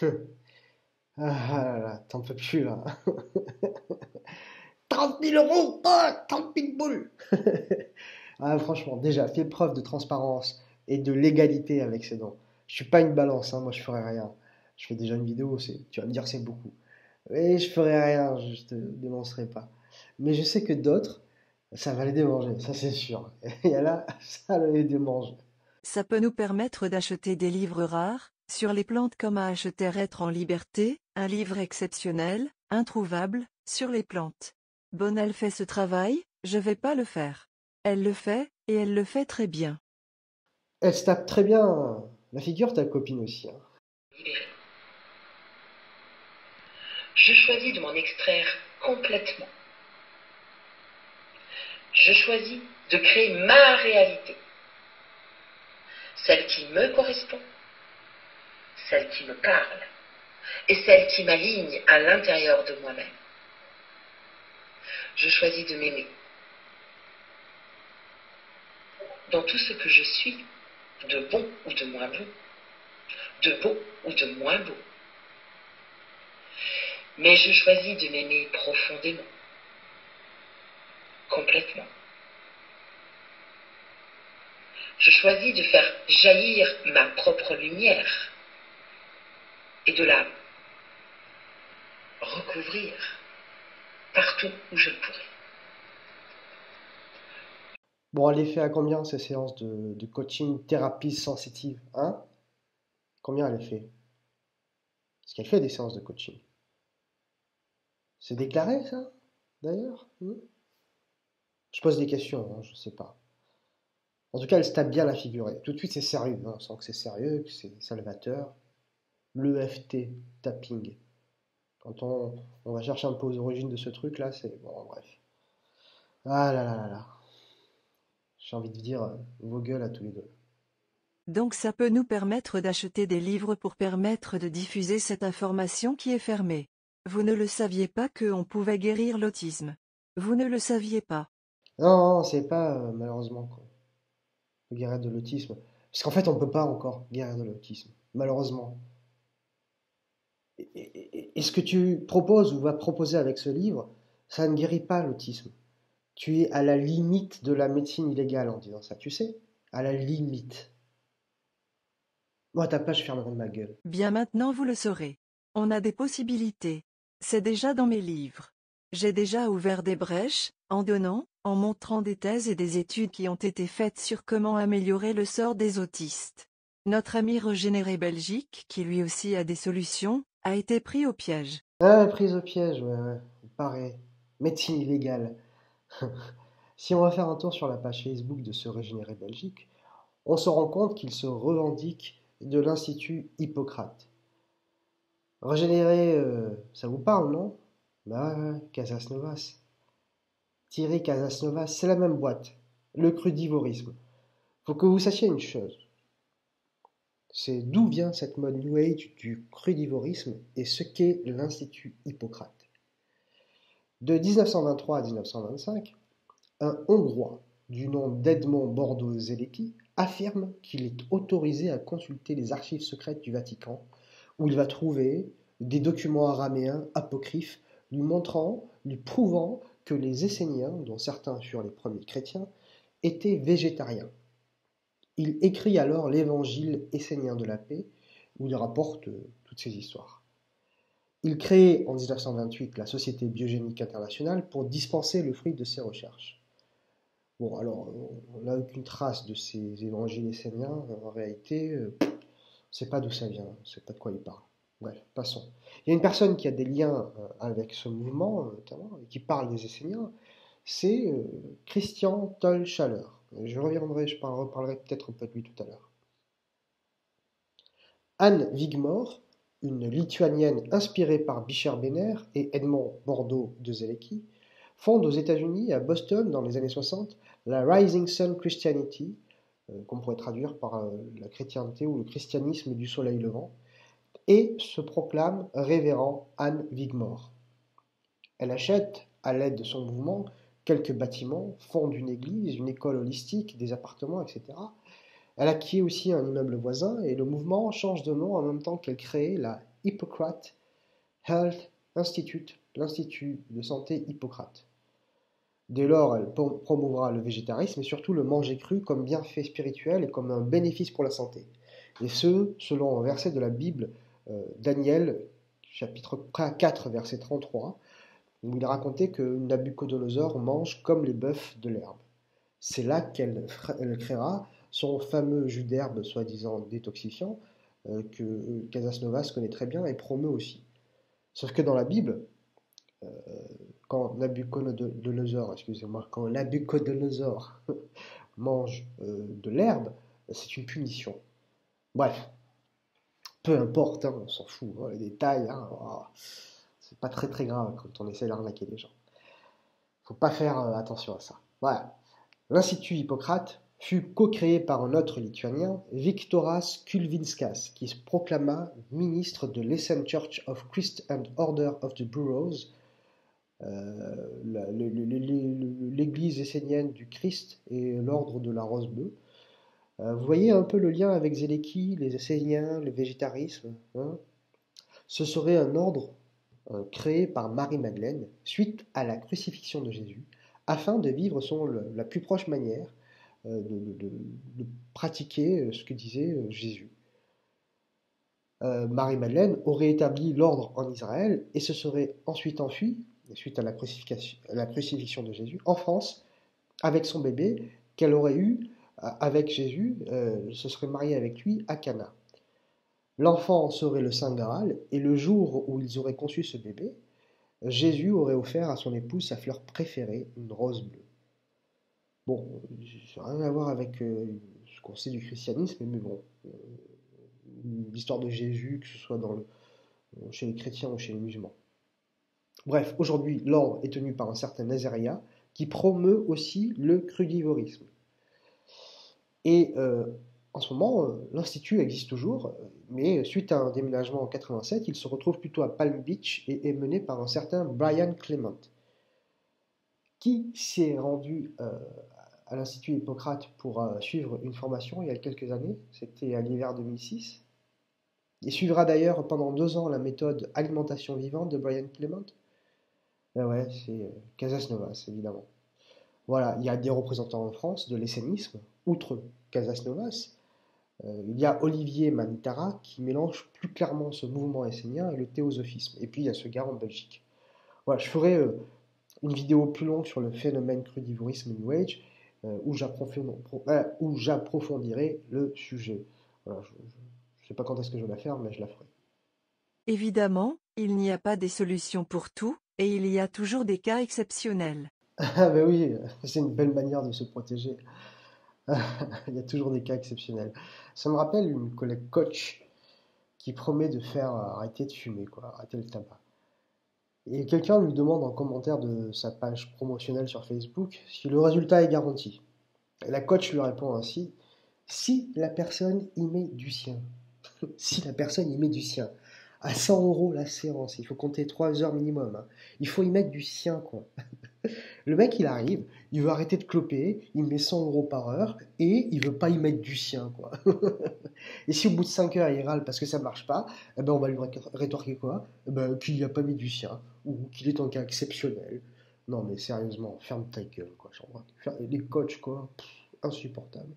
ah là là, t'en peux plus là. 30 000 euros oh, 30 000 boules ah, Franchement, déjà, fais preuve de transparence et de légalité avec ces dons. Je suis pas une balance, hein, moi je ferai rien. Je fais déjà une vidéo, tu vas me dire c'est beaucoup. Mais je ferai rien, je te dénoncerai pas. Mais je sais que d'autres, Ça va les démanger, ça c'est sûr. Et là, ça les démange. Ça peut nous permettre d'acheter des livres rares, sur les plantes comme à acheter Être en liberté, un livre exceptionnel, introuvable, sur les plantes. Bonne fait ce travail, je vais pas le faire. Elle le fait, et elle le fait très bien. Elle se tape très bien la figure, ta copine aussi. Hein. Je choisis de m'en extraire complètement. Je choisis de créer ma réalité. Celle qui me correspond, celle qui me parle et celle qui m'aligne à l'intérieur de moi-même. Je choisis de m'aimer. Dans tout ce que je suis, de bon ou de moins bon, de beau ou de moins beau. Mais je choisis de m'aimer profondément, complètement. Je choisis de faire jaillir ma propre lumière et de la recouvrir partout où je le pourrai. Bon, elle est fait à combien ces séances de, coaching thérapie sensitive Hein? Combien elle est fait Est-ce qu'elle fait des séances de coaching C'est déclaré ça, d'ailleurs hmm Je pose des questions, hein, je ne sais pas. En tout cas, elle se tape bien la figure. Tout de suite, c'est sérieux. Hein, on sent que c'est sérieux, que c'est salvateur. L'EFT, tapping. Quand on, on, va chercher un peu aux origines de ce truc-là, c'est... Bon, bref. Ah là là là là. J'ai envie de dire euh, vos gueules à tous les deux. Donc ça peut nous permettre d'acheter des livres pour permettre de diffuser cette information qui est fermée. Vous ne le saviez pas qu'on pouvait guérir l'autisme. Vous ne le saviez pas. Non, c'est pas euh, malheureusement quoi. Guérir de l'autisme. Parce qu'en fait, on ne peut pas encore guérir de l'autisme. Malheureusement. Et, ce que tu proposes ou vas proposer avec ce livre, ça ne guérit pas l'autisme. Tu es à la limite de la médecine illégale en disant ça, tu sais À la limite. Moi, ta pas, je fermerai ma gueule. Bien maintenant, vous le saurez. On a des possibilités. C'est déjà dans mes livres. J'ai déjà ouvert des brèches, en donnant, en montrant des thèses et des études qui ont été faites sur comment améliorer le sort des autistes. Notre ami Régénéré Belgique, qui lui aussi a des solutions, a été pris au piège. Ah, prise au piège, ouais, ouais. Pareil. Médecine illégale. si on va faire un tour sur la page Facebook de ce Régénéré Belgique, on se rend compte qu'il se revendique de l'Institut Hippocrate. Régénéré, euh, ça vous parle, non? Bah, Casas Novas. Thierry Casas Novas, c'est la même boîte. Le crudivorisme. Faut que vous sachiez une chose. C'est d'où vient cette mode New Age du crudivorisme et ce qu'est l'Institut Hippocrate. De 1923 à 1925, un Hongrois du nom d'Edmond Bordeaux-Zelecki affirme qu'il est autorisé à consulter les archives secrètes du Vatican, où il va trouver des documents araméens apocryphes lui montrant, lui prouvant que les Esséniens, dont certains furent les premiers chrétiens, étaient végétariens. Il écrit alors l'Évangile essénien de la paix, où il rapporte toutes ces histoires. Il crée en 1928 la Société biogénique internationale pour dispenser le fruit de ses recherches. Bon, alors, on n'a aucune trace de ces évangiles esséniens. En réalité, euh, on ne sait pas d'où ça vient, on ne sait pas de quoi il parle. Passons. Il y a une personne qui a des liens euh, avec ce mouvement, notamment, et qui parle des Esséniens, c'est euh, Christian Toll-Chaleur. Je reviendrai, je reparlerai peut-être un peu de lui tout à l'heure. Anne Wigmore, une lituanienne inspirée par Bichard Benner et Edmond Bordeaux de Zelecki, fonde aux États-Unis, à Boston, dans les années 60, la Rising Sun Christianity, euh, qu'on pourrait traduire par euh, la chrétienté ou le christianisme du soleil levant, et se proclame révérend Anne Wigmore. Elle achète, à l'aide de son mouvement, quelques bâtiments, fonde une église, une école holistique, des appartements, etc. Elle acquiert aussi un immeuble voisin et le mouvement change de nom en même temps qu'elle crée la Hippocrate Health Institute, l'Institut de santé Hippocrate. Dès lors, elle promouvra le végétarisme et surtout le manger cru comme bienfait spirituel et comme un bénéfice pour la santé. Et ce, selon un verset de la Bible, Daniel, chapitre 4, verset 33, où il racontait que Nabucodonosor mange comme les bœufs de l'herbe. C'est là qu'elle créera son fameux jus d'herbe soi-disant détoxifiant, euh, que Casas Novas connaît très bien et promeut aussi. Sauf que dans la Bible, euh, quand Nabucodonosor, excusez-moi, quand Nabucodonosor mange euh, de l'herbe, c'est une punition. Bref, peu importe, hein, on s'en fout, hein, les détails, hein, oh, c'est pas très très grave quand on essaie d'arnaquer les gens. Faut pas faire attention à ça. Voilà. L'Institut Hippocrate fut co-créé par un autre lituanien, Viktoras Kulvinskas, qui se proclama ministre de l'Essen Church of Christ and Order of the Burrows, euh, l'église essénienne du Christ et l'ordre de la Rose Bleue. Euh, vous voyez un peu le lien avec Zeleki, les Esséniens, le végétarisme. Hein Ce serait un ordre euh, créé par Marie-Madeleine suite à la crucifixion de Jésus, afin de vivre la plus proche manière euh, de, pratiquer ce que disait Jésus. Marie-Madeleine aurait établi l'ordre en Israël et se serait ensuite enfuie, suite à la, crucifixion, de Jésus, en France, avec son bébé qu'elle aurait eu avec Jésus, se serait mariée avec lui à Cana. L'enfant serait le Saint Graal, et le jour où ils auraient conçu ce bébé, Jésus aurait offert à son épouse sa fleur préférée, une rose bleue. Bon, ça n'a rien à voir avec euh, ce qu'on sait du christianisme, mais bon, euh, l'histoire de Jésus, que ce soit chez les chrétiens ou chez les musulmans. Bref, aujourd'hui, l'ordre est tenu par un certain Nazaria qui promeut aussi le crudivorisme. Et euh, en ce moment, l'Institut existe toujours, mais suite à un déménagement en 87, il se retrouve plutôt à Palm Beach et est mené par un certain Brian Clement, qui s'est rendu à l'Institut Hippocrate pour euh, suivre une formation il y a quelques années, c'était à l'hiver 2006. Il suivra d'ailleurs pendant deux ans la méthode alimentation vivante de Brian Clement. Ben ouais, c'est euh, Casas Novas, évidemment. Voilà, il y a des représentants en France de l'essénisme, outre Casas Novas. Euh, il y a Olivier Manitara qui mélange plus clairement ce mouvement essénien et le théosophisme. Et puis il y a ce gars en Belgique. Voilà, je ferai une vidéo plus longue sur le phénomène crudivorisme New Age euh, euh, où j'approfondirai le sujet. je ne sais pas quand est-ce que je vais la faire, mais je la ferai. Évidemment, il n'y a pas des solutions pour tout, et il y a toujours des cas exceptionnels. Ah ben oui, c'est une belle manière de se protéger. il y a toujours des cas exceptionnels. Ça me rappelle une collègue coach qui promet de faire arrêter de fumer, quoi, arrêter le tabac. Et quelqu'un lui demande en commentaire de sa page promotionnelle sur Facebook si le résultat est garanti. Et la coach lui répond ainsi si la personne y met du sien. si la personne y met du sien. À 100 euros la séance, il faut compter 3 heures minimum. Hein. Il faut y mettre du sien, quoi. Le mec, il arrive, il veut arrêter de cloper, il met 100 euros par heure et il veut pas y mettre du sien, quoi. et si au bout de 5 heures il râle parce que ça marche pas, eh ben on va lui rétorquer quoi? Eh ben, Qu'il n'y a pas mis du sien ou qu'il est en cas exceptionnel. Non, mais sérieusement, ferme ta gueule, quoi. Les coachs, quoi, insupportable.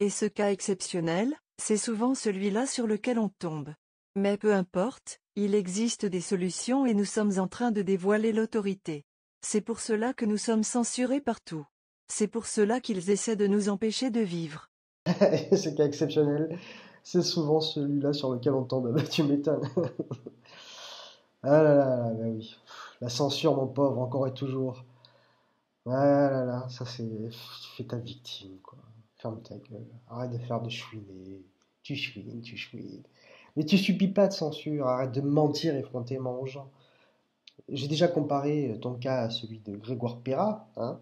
Et ce cas exceptionnel, c'est souvent celui-là sur lequel on tombe. Mais peu importe, il existe des solutions et nous sommes en train de dévoiler l'autorité. C'est pour cela que nous sommes censurés partout. C'est pour cela qu'ils essaient de nous empêcher de vivre. Ce cas exceptionnel, c'est souvent celui-là sur lequel on tombe. Bah, tu m'étonnes. ah là là, là bah oui. La censure, mon pauvre, encore et toujours. Ah là là, ça c'est. Tu fais ta victime, quoi. Ferme ta gueule. Arrête de faire de chouiner. Tu chouines, tu chouines. Mais tu subis pas de censure. Arrête de mentir effrontément aux gens. J'ai déjà comparé ton cas à celui de Grégoire Perra, hein,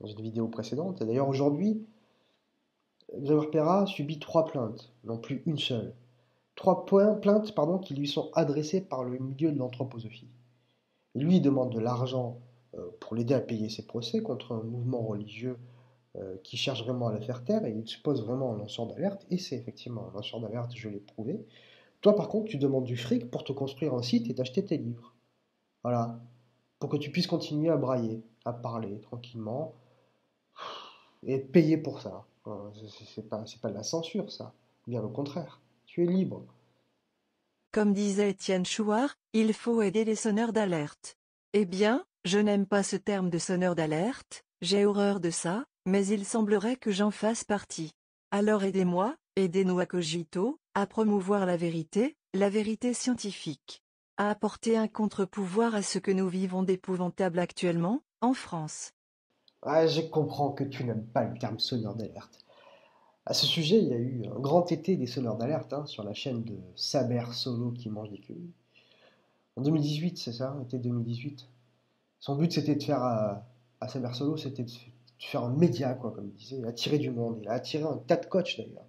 dans une vidéo précédente. D'ailleurs, aujourd'hui, Grégoire Perra subit trois plaintes, non plus une seule. Trois plaintes pardon, qui lui sont adressées par le milieu de l'anthroposophie. Lui demande de l'argent euh, pour l'aider à payer ses procès contre un mouvement religieux euh, qui cherche vraiment à la faire taire et il se pose vraiment un lanceur d'alerte, et c'est effectivement un lanceur d'alerte, je l'ai prouvé. Toi, par contre, tu demandes du fric pour te construire un site et t'acheter tes livres. Voilà. Pour que tu puisses continuer à brailler, à parler tranquillement et être payé pour ça. C'est pas, pas de la censure, ça. Bien au contraire. Tu es libre. Comme disait Étienne Chouard, il faut aider les sonneurs d'alerte. Eh bien, je n'aime pas ce terme de sonneur d'alerte, j'ai horreur de ça, mais il semblerait que j'en fasse partie. Alors aidez-moi, aidez-nous à Cogito, à promouvoir la vérité, la vérité scientifique. À apporter un contre-pouvoir à ce que nous vivons d'épouvantable actuellement, en France. Ah, je comprends que tu n'aimes pas le terme sonneur d'alerte. À ce sujet, il y a eu un grand été des sonneurs d'alerte hein, sur la chaîne de Saber Solo qui mange des queues. En 2018, c'est ça, été 2018. Son but, c'était de faire à, à Saber Solo, c'était de, faire un média, quoi, comme il disait, attirer du monde. Il a attiré un tas de coachs d'ailleurs,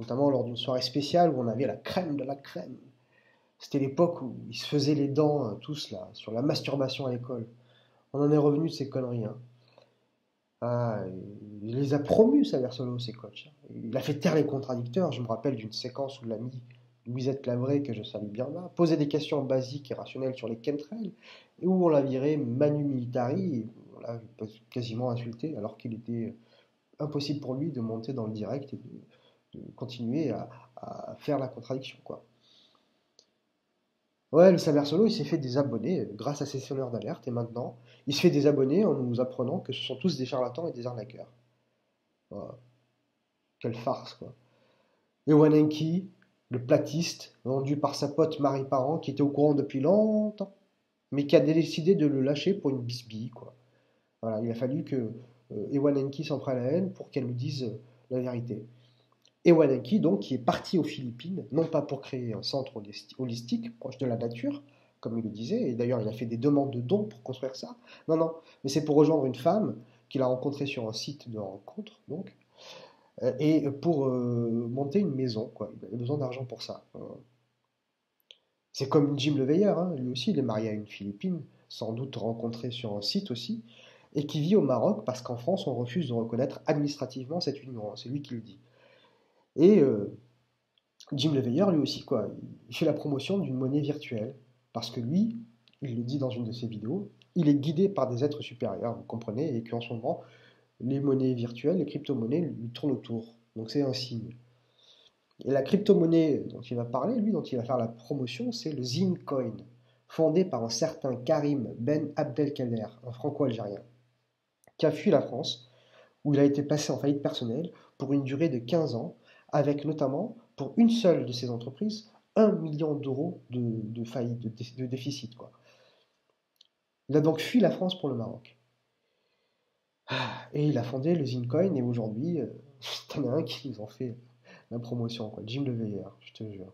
notamment lors d'une soirée spéciale où on avait la crème de la crème. C'était l'époque où ils se faisaient les dents, hein, tous là, sur la masturbation à l'école. On en est revenu de ces conneries. Hein. Ah, il les a promus, Solo, ses coachs. Il a fait taire les contradicteurs. Je me rappelle d'une séquence où l'ami Louisette Clavray, que je salue bien là, posait des questions basiques et rationnelles sur les chemtrails, et où on l'a viré manu militari, on l'a quasiment insulté, alors qu'il était impossible pour lui de monter dans le direct et de, continuer à, faire la contradiction. quoi. Ouais, le Saber Solo, il s'est fait des abonnés euh, grâce à ses sonneurs d'alerte, et maintenant, il se fait des abonnés en nous apprenant que ce sont tous des charlatans et des arnaqueurs. Quelle farce, quoi. Et Wanenki, le platiste, vendu par sa pote Marie Parent, qui était au courant depuis longtemps, mais qui a décidé de le lâcher pour une bisbille, quoi. Voilà, il a fallu que euh, Ewan Enki s'en prenne la haine pour qu'elle nous dise euh, la vérité. Ewanaki, donc, qui est parti aux Philippines, non pas pour créer un centre holistique proche de la nature, comme il le disait, et d'ailleurs il a fait des demandes de dons pour construire ça. Non, non, mais c'est pour rejoindre une femme qu'il a rencontrée sur un site de rencontre, donc, euh, et pour euh, monter une maison, quoi. Il avait besoin d'argent pour ça. C'est comme Jim Leveilleur, hein. lui aussi il est marié à une Philippine, sans doute rencontrée sur un site aussi, et qui vit au Maroc parce qu'en France on refuse de reconnaître administrativement cette union, c'est lui qui le dit. Et euh, Jim Leveilleur, lui aussi, quoi, il fait la promotion d'une monnaie virtuelle. Parce que lui, il le dit dans une de ses vidéos, il est guidé par des êtres supérieurs, vous comprenez, et qu'en ce moment, les monnaies virtuelles, les crypto-monnaies lui tournent autour. Donc c'est un signe. Et la crypto-monnaie dont il va parler, lui, dont il va faire la promotion, c'est le Zincoin, fondé par un certain Karim Ben Abdelkader, un franco-algérien, qui a fui la France, où il a été placé en faillite personnelle pour une durée de 15 ans, avec notamment, pour une seule de ces entreprises, un million d'euros de, faillite, de, déficit. Il a donc fui la France pour le Maroc. Et il a fondé le Zincoin, et aujourd'hui, euh, t'en as un qui nous en fait la promotion, quoi. Jim Leveilleur, je te jure.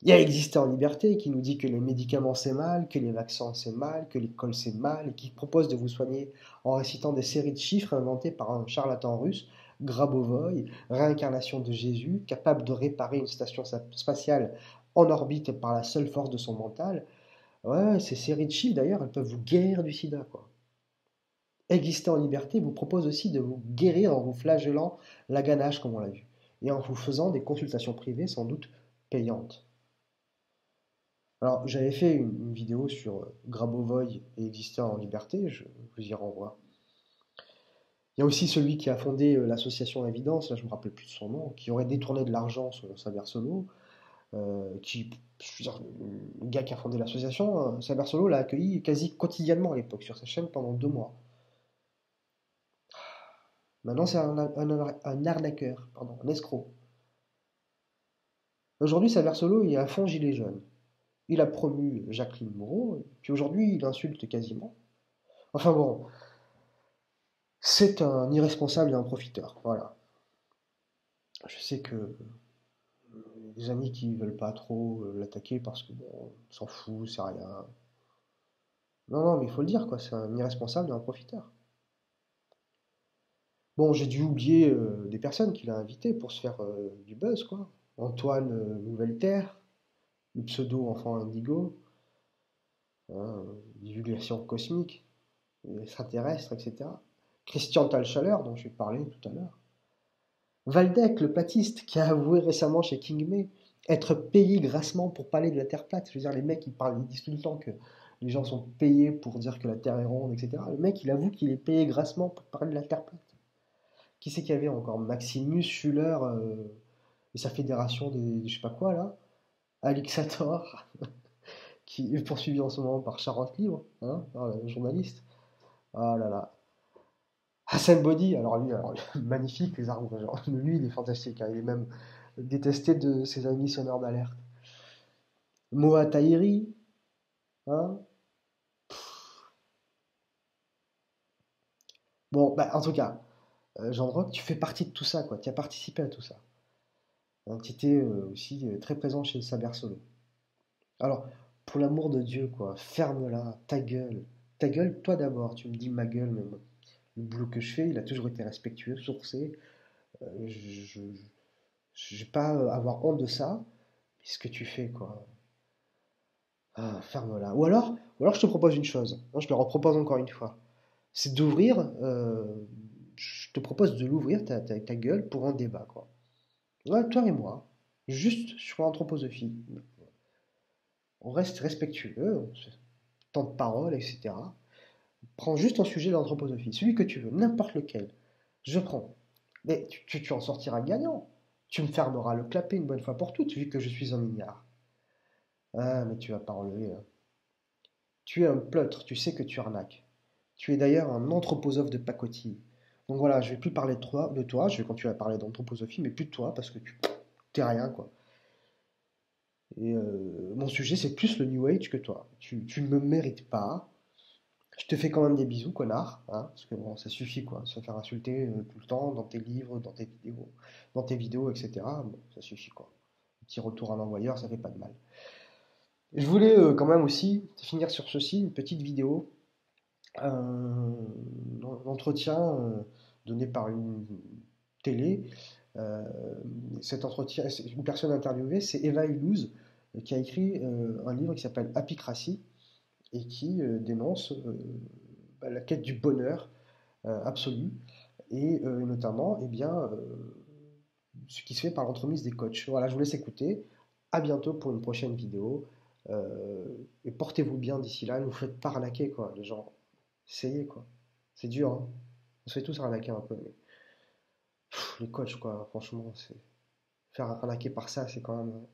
Il y a Exister en liberté qui nous dit que les médicaments c'est mal, que les vaccins c'est mal, que l'école c'est mal, et qui propose de vous soigner en récitant des séries de chiffres inventés par un charlatan russe Grabovoy, réincarnation de Jésus, capable de réparer une station spatiale en orbite par la seule force de son mental. Ouais, ces séries de chiffres d'ailleurs, elles peuvent vous guérir du sida, quoi. Exister en liberté vous propose aussi de vous guérir en vous flagellant la ganache, comme on l'a vu, et en vous faisant des consultations privées sans doute payantes. Alors, j'avais fait une, vidéo sur Grabovoy et Exister en liberté, je vous y renvoie. Il y a aussi celui qui a fondé euh, l'association Évidence, là je me rappelle plus de son nom, qui aurait détourné de l'argent sur Saber Solo. Qui, le gars qui a fondé l'association, hein, Saber Solo l'a accueilli quasi quotidiennement à l'époque sur sa chaîne pendant deux mois. Maintenant, c'est un, arnaqueur, pardon, un escroc. Aujourd'hui, Saber Solo, il est à fond gilet jaune. Il a promu Jacqueline Moreau, puis aujourd'hui, il insulte quasiment. Enfin bon, c'est un irresponsable et un profiteur. Voilà. Je sais que des amis qui veulent pas trop euh, l'attaquer parce que bon, s'en fout, c'est rien. Non, non, mais il faut le dire, quoi, c'est un irresponsable et un profiteur. Bon, j'ai dû oublier euh, des personnes qu'il a invitées pour se faire euh, du buzz, quoi. Antoine Nouvelle Terre, le pseudo enfant indigo, hein, divulgation cosmique, extraterrestre, etc. Christian Talchaleur, dont je vais parler tout à l'heure. Valdec, le platiste, qui a avoué récemment chez King May être payé grassement pour parler de la Terre plate. Je veux dire, les mecs, ils, parlent, ils disent tout le temps que les gens sont payés pour dire que la Terre est ronde, etc. Le mec, il avoue qu'il est payé grassement pour parler de la Terre plate. Qui c'est qu'il y avait encore? Maximus, Schuller euh, et sa fédération des, je sais pas quoi, là Alixator, qui est poursuivi en ce moment par Charlotte Livre, hein, journaliste. Ah là là. Hassan Body, alors lui, alors, magnifique les arbres, genre, lui il est fantastique, hein, il est même détesté de ses amis sonneurs d'alerte. Moa Tahiri, hein. Bon, bah, en tout cas, euh, Jean Rock, tu fais partie de tout ça, quoi. Tu as participé à tout ça. Tu étais euh, aussi euh, très présent chez Saber Solo. Alors, pour l'amour de Dieu, quoi, ferme-la, ta gueule. Ta gueule, toi d'abord, tu me dis ma gueule, mais le boulot que je fais, il a toujours été respectueux, sourcé. je ne vais pas avoir honte de ça, mais ce que tu fais, quoi. Ah, ferme-la. Ou alors, ou alors je te propose une chose, je le repropose encore une fois, c'est d'ouvrir, je te propose de l'ouvrir, ta, ta, gueule, pour un débat, quoi. toi et moi, juste sur l'anthroposophie. On reste respectueux, temps de parole, etc. Prends juste un sujet d'anthroposophie, celui que tu veux, n'importe lequel. Je prends. Mais tu, tu, en sortiras gagnant. Tu me fermeras le clapet une bonne fois pour toutes, vu que je suis un mignard. Ah, mais tu vas pas enlever. Hein. Tu es un pleutre, tu sais que tu arnaques. Tu es d'ailleurs un anthroposophe de pacotille. Donc voilà, je vais plus parler de toi, de toi, je vais continuer à parler d'anthroposophie, mais plus de toi, parce que tu t'es rien, quoi. Et euh, mon sujet, c'est plus le New Age que toi. Tu, tu ne me mérites pas. Je te fais quand même des bisous, connard, hein, parce que bon, ça suffit, quoi, se faire insulter euh, tout le temps dans tes livres, dans tes vidéos, dans tes vidéos, etc. Bon, ça suffit, quoi. Un petit retour à l'envoyeur, ça fait pas de mal. je voulais euh, quand même aussi finir sur ceci, une petite vidéo un entretien euh, donné par une télé. Euh, cet entretien, une personne interviewée, c'est Eva Illouz, euh, qui a écrit un livre qui s'appelle Apicratie et qui dénonce bah, la quête du bonheur absolu et notamment eh bien, ce qui se fait par l'entremise des coachs. Voilà, je vous laisse écouter. À bientôt pour une prochaine vidéo. et portez-vous bien d'ici là. Ne vous faites pas arnaquer, quoi, les gens. Essayez, quoi. C'est dur, hein. On se fait tous arnaquer un peu, mais. les coachs, quoi, franchement, c'est. Faire arnaquer par ça, c'est quand même.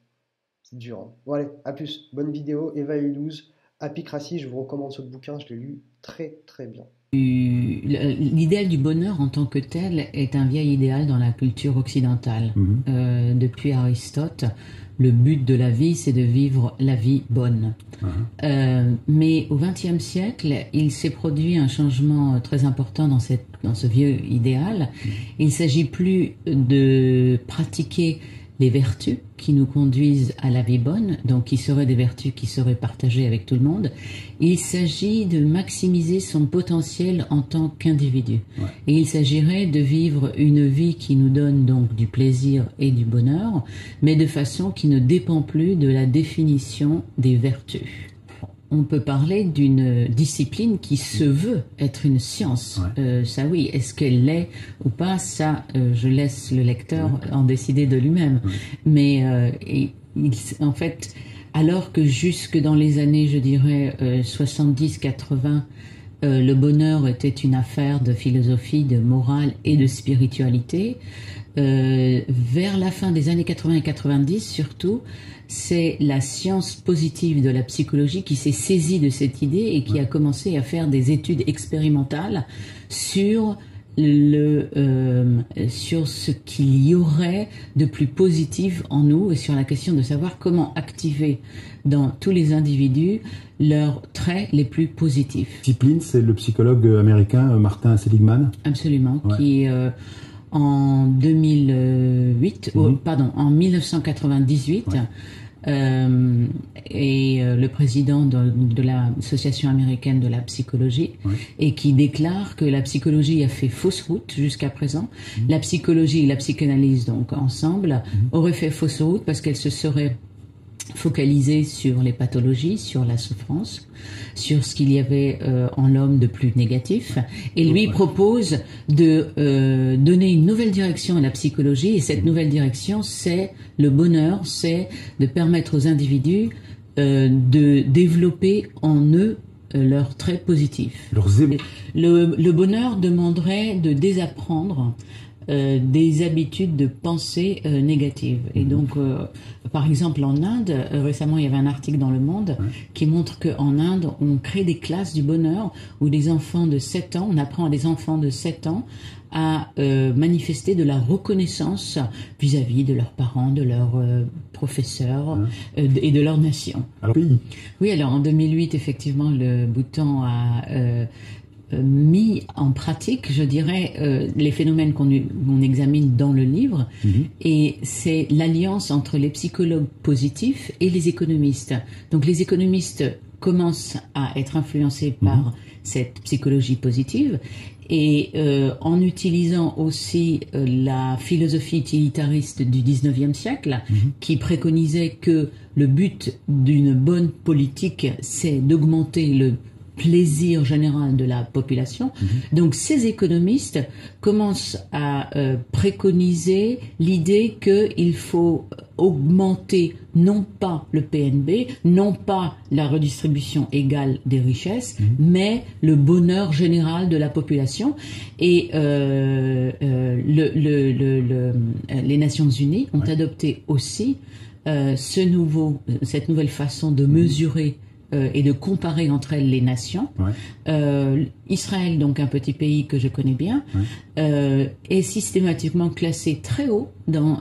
C'est dur. Hein. Bon, allez, à plus. Bonne vidéo. Eva Illouz, Apicratie, je vous recommande ce bouquin, je l'ai lu très, très bien. L'idéal du bonheur en tant que tel est un vieil idéal dans la culture occidentale. Mhm. Euh, depuis Aristote, le but de la vie, c'est de vivre la vie bonne. Uh-huh. Euh, mais au XXe siècle, il s'est produit un changement très important dans, cette, dans ce vieux idéal. Mm. Il ne s'agit plus de pratiquer les vertus qui nous conduisent à la vie bonne, donc qui seraient des vertus qui seraient partagées avec tout le monde. Il s'agit de maximiser son potentiel en tant qu'individu. Et il s'agirait de vivre une vie qui nous donne donc du plaisir et du bonheur, mais de façon qui ne dépend plus de la définition des vertus on peut parler d'une discipline qui se veut être une science. Euh, ça oui, est-ce qu'elle l'est ou pas? Ça, euh, je laisse le lecteur en décider de lui-même. Mais euh, en fait, alors que jusque dans les années, je dirais, 70-80, le bonheur était une affaire de philosophie, de morale et de spiritualité, vers la fin des années 80 et 90 surtout, c'est la science positive de la psychologie qui s'est saisie de cette idée et qui a commencé à faire des études expérimentales sur le euh, sur ce qu'il y aurait de plus positif en nous et sur la question de savoir comment activer dans tous les individus leurs traits les plus positifs. Discipline, c'est le psychologue américain euh, Martin Seligman? Absolument, qui euh, en 2008, mhm. pardon, en 1998, euh, et euh, le président de, de l'association américaine de la psychologie, et qui déclare que la psychologie a fait fausse route jusqu'à présent. Mhm. La psychologie et la psychanalyse, donc ensemble, mhm. auraient fait fausse route parce qu'elles se seraient focalisé sur les pathologies, sur la souffrance, sur ce qu'il y avait euh, en l'homme de plus négatif, et lui propose de euh, donner une nouvelle direction à la psychologie, et cette nouvelle direction, c'est le bonheur, c'est de permettre aux individus euh, de développer en eux leurs traits positifs. Le, le bonheur demanderait de désapprendre euh, des habitudes de pensée euh, négatives. Et donc, euh, par exemple, en Inde, récemment, il y avait un article dans Le Monde qui montre qu'en Inde, on crée des classes du bonheur où des enfants de 7 ans, on apprend à des enfants de 7 ans à manifester de la reconnaissance vis-à-vis de leurs parents, de leurs professeurs et de leur nation. Alors, oui. oui, alors en 2008, effectivement, le Bhoutan a euh, mis en pratique, je dirais, euh, les phénomènes qu'on examine dans le livre, mhm. et c'est l'alliance entre les psychologues positifs et les économistes. Donc les économistes commencent à être influencés mhm. par cette psychologie positive, et euh, en utilisant aussi la philosophie utilitariste du 19e siècle, mhm. qui préconisait que le but d'une bonne politique, c'est d'augmenter le plaisir général de la population. Mhm. Donc ces économistes commencent à euh, préconiser l'idée qu'il faut augmenter non pas le PNB, non pas la redistribution égale des richesses, mhm. mais le bonheur général de la population. Et euh, euh, le, le, le, les Nations Unies ont adopté aussi ce nouveau, cette nouvelle façon de mesurer euh, et de comparer entre elles les nations. Euh, Israël, donc un petit pays que je connais bien, euh, est systématiquement classé très haut dans,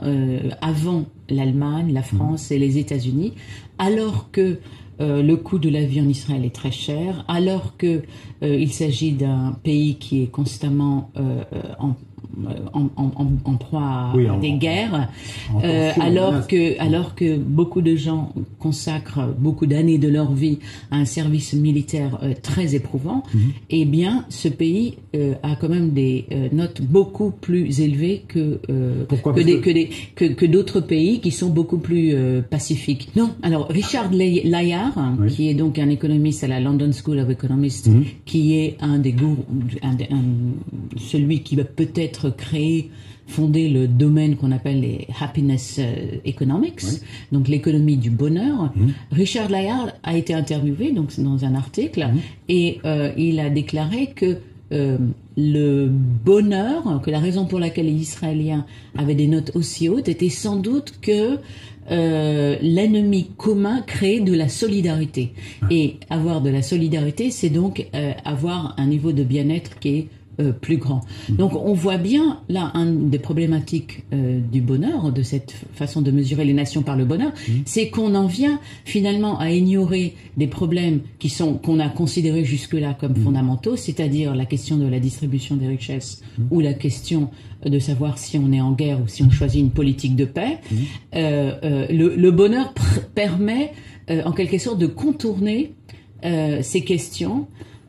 avant l'Allemagne, la France et les États-Unis, alors que le coût de la vie en Israël est très cher, alors que il s'agit d'un pays qui est constamment en en, en, en, proie à des guerres, euh, alors que alors que beaucoup de gens consacrent beaucoup d'années de leur vie à un service militaire euh, très éprouvant, mhm. eh bien, ce pays euh, a quand même des euh, notes beaucoup plus élevées que que, des, que, des, que, que d'autres pays qui sont beaucoup plus pacifiques. Non, alors Richard Layard, qui est donc un économiste à la London School of Economics, mhm. qui est un des gourous, un, celui qui va peut-être créé, fondé le domaine qu'on appelle les happiness euh, economics, donc l'économie du bonheur. Mhm. Richard Layard a été interviewé donc dans un article mhm. et euh, il a déclaré que euh, le bonheur, que la raison pour laquelle les Israéliens avaient des notes aussi hautes était sans doute que l'ennemi commun crée de la solidarité. Et avoir de la solidarité, c'est donc avoir un niveau de bien-être qui est euh, plus grand. Donc on voit bien là un des problématiques euh, du bonheur, de cette façon de mesurer les nations par le bonheur, c'est qu'on en vient finalement à ignorer des problèmes qui sont qu'on a considérés jusque-là comme fondamentaux, c'est-à-dire la question de la distribution des richesses ou la question de savoir si on est en guerre ou si on choisit une politique de paix. Euh, le, le, bonheur permet en quelque sorte de contourner ces questions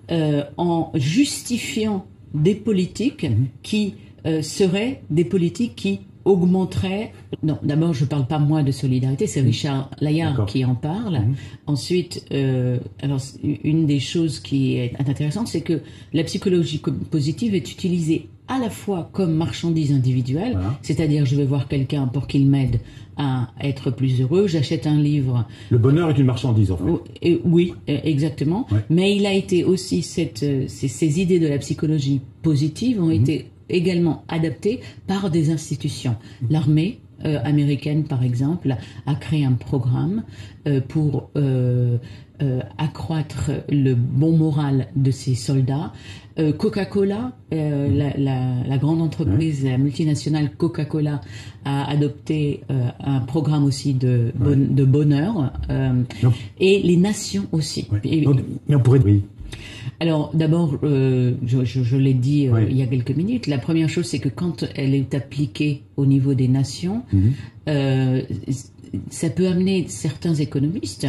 en justifiant des politiques qui euh, seraient des politiques qui augmenteraient. Non, d'abord, je ne parle pas moi de solidarité, c'est. Richard Layard qui en parle. Mhm. Ensuite, euh, alors une des choses qui est intéressante, c'est que la psychologie positive est utilisée à la fois comme marchandise individuelle, c'est-à-dire je vais voir quelqu'un pour qu'il m'aide à être plus heureux, j'achète un livre. Le bonheur est une marchandise en fait. Oui, e, exactement. Mais il a été aussi cette, euh, ces, idées de la psychologie positive ont mhm. été également adaptées par des institutions. L'armée, euh, américaine, par exemple, a créé un programme euh, pour accroître le bon moral de ses soldats. Euh, Coca-Cola, euh, mm. la, grande entreprise, la multinationale Coca-Cola, a adopté euh, un programme aussi de, de bonheur, et les nations aussi. mais on pourrait... Oui. Alors d'abord, je, l'ai dit il y a quelques minutes, la première chose c'est que quand elle est appliquée au niveau des nations, mm-hmm. ça peut amener certains économistes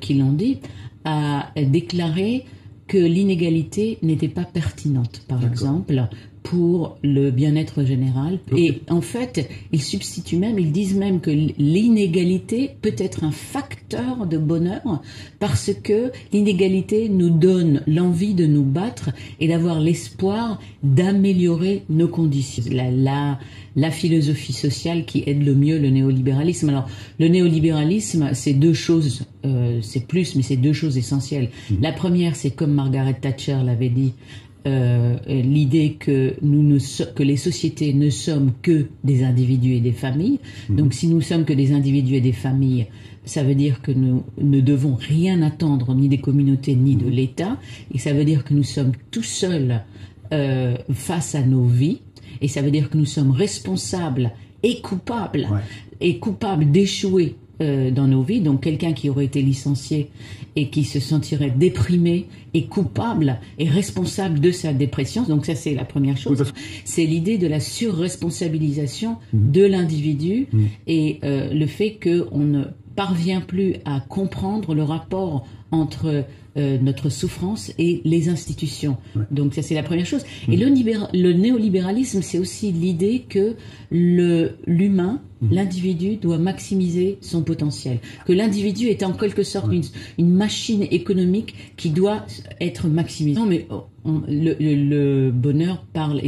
qui l'ont dit à déclarer que l'inégalité n'était pas pertinente, par exemple, pour le bien-être général. Et en fait, ils substituent même, ils disent même que l'inégalité peut être un facteur de bonheur parce que l'inégalité nous donne l'envie de nous battre et d'avoir l'espoir d'améliorer nos conditions. La, la, la philosophie sociale qui aide le mieux le néolibéralisme. Alors, le néolibéralisme, c'est deux choses, euh, c'est plus, mais c'est deux choses essentielles. Mmh. La première, c'est comme Margaret Thatcher l'avait dit, euh, l'idée que nous ne que les sociétés ne sommes que des individus et des familles. Mhm. Donc si nous sommes que des individus et des familles, ça veut dire que nous ne devons rien attendre ni des communautés ni de mhm. l'État, et ça veut dire que nous sommes tout seuls euh, face à nos vies, et ça veut dire que nous sommes responsables et coupables et coupables d'échouer euh, dans nos vies. Donc quelqu'un qui aurait été licencié et qui se sentirait déprimé et coupable et responsable de sa dépression. Donc ça c'est la première chose. C'est l'idée de la surresponsabilisation mmh. de l'individu mmh. et euh, le fait qu'on ne parvient plus à comprendre le rapport entre euh, notre souffrance et les institutions. Donc ça c'est la première chose. Et mmh. le, le néolibéralisme, c'est aussi l'idée que l'humain. L'individu doit maximiser son potentiel, que l'individu est en quelque sorte une, une, machine économique qui doit être maximisée. Non mais oh, le, bonheur parle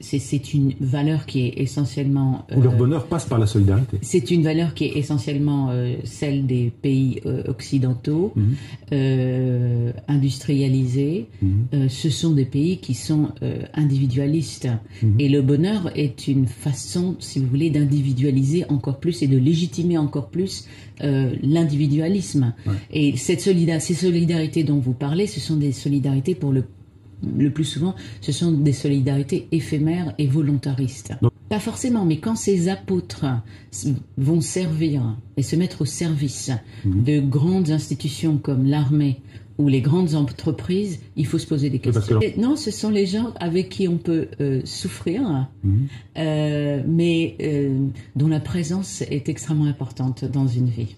c'est une valeur qui est essentiellement. Euh, leur bonheur passe par la solidarité. C'est une valeur qui est essentiellement euh, celle des pays euh, occidentaux, mmh. industrialisés. Mmh. ce sont des pays qui sont individualistes. Mmh. Et le bonheur est une façon, si vous voulez, d'individualiser encore plus et de légitimer encore plus l'individualisme. Et cette ces solidarités dont vous parlez, ce sont des solidarités pour le le plus souvent, ce sont des solidarités éphémères et volontaristes. Pas forcément, mais quand ces apôtres vont servir et se mettre au service mhm. de grandes institutions comme l'armée ou les grandes entreprises, il faut se poser des questions. Non, ce sont les gens avec qui on peut euh, souffrir, mhm. euh, mais euh, dont la présence est extrêmement importante dans une vie.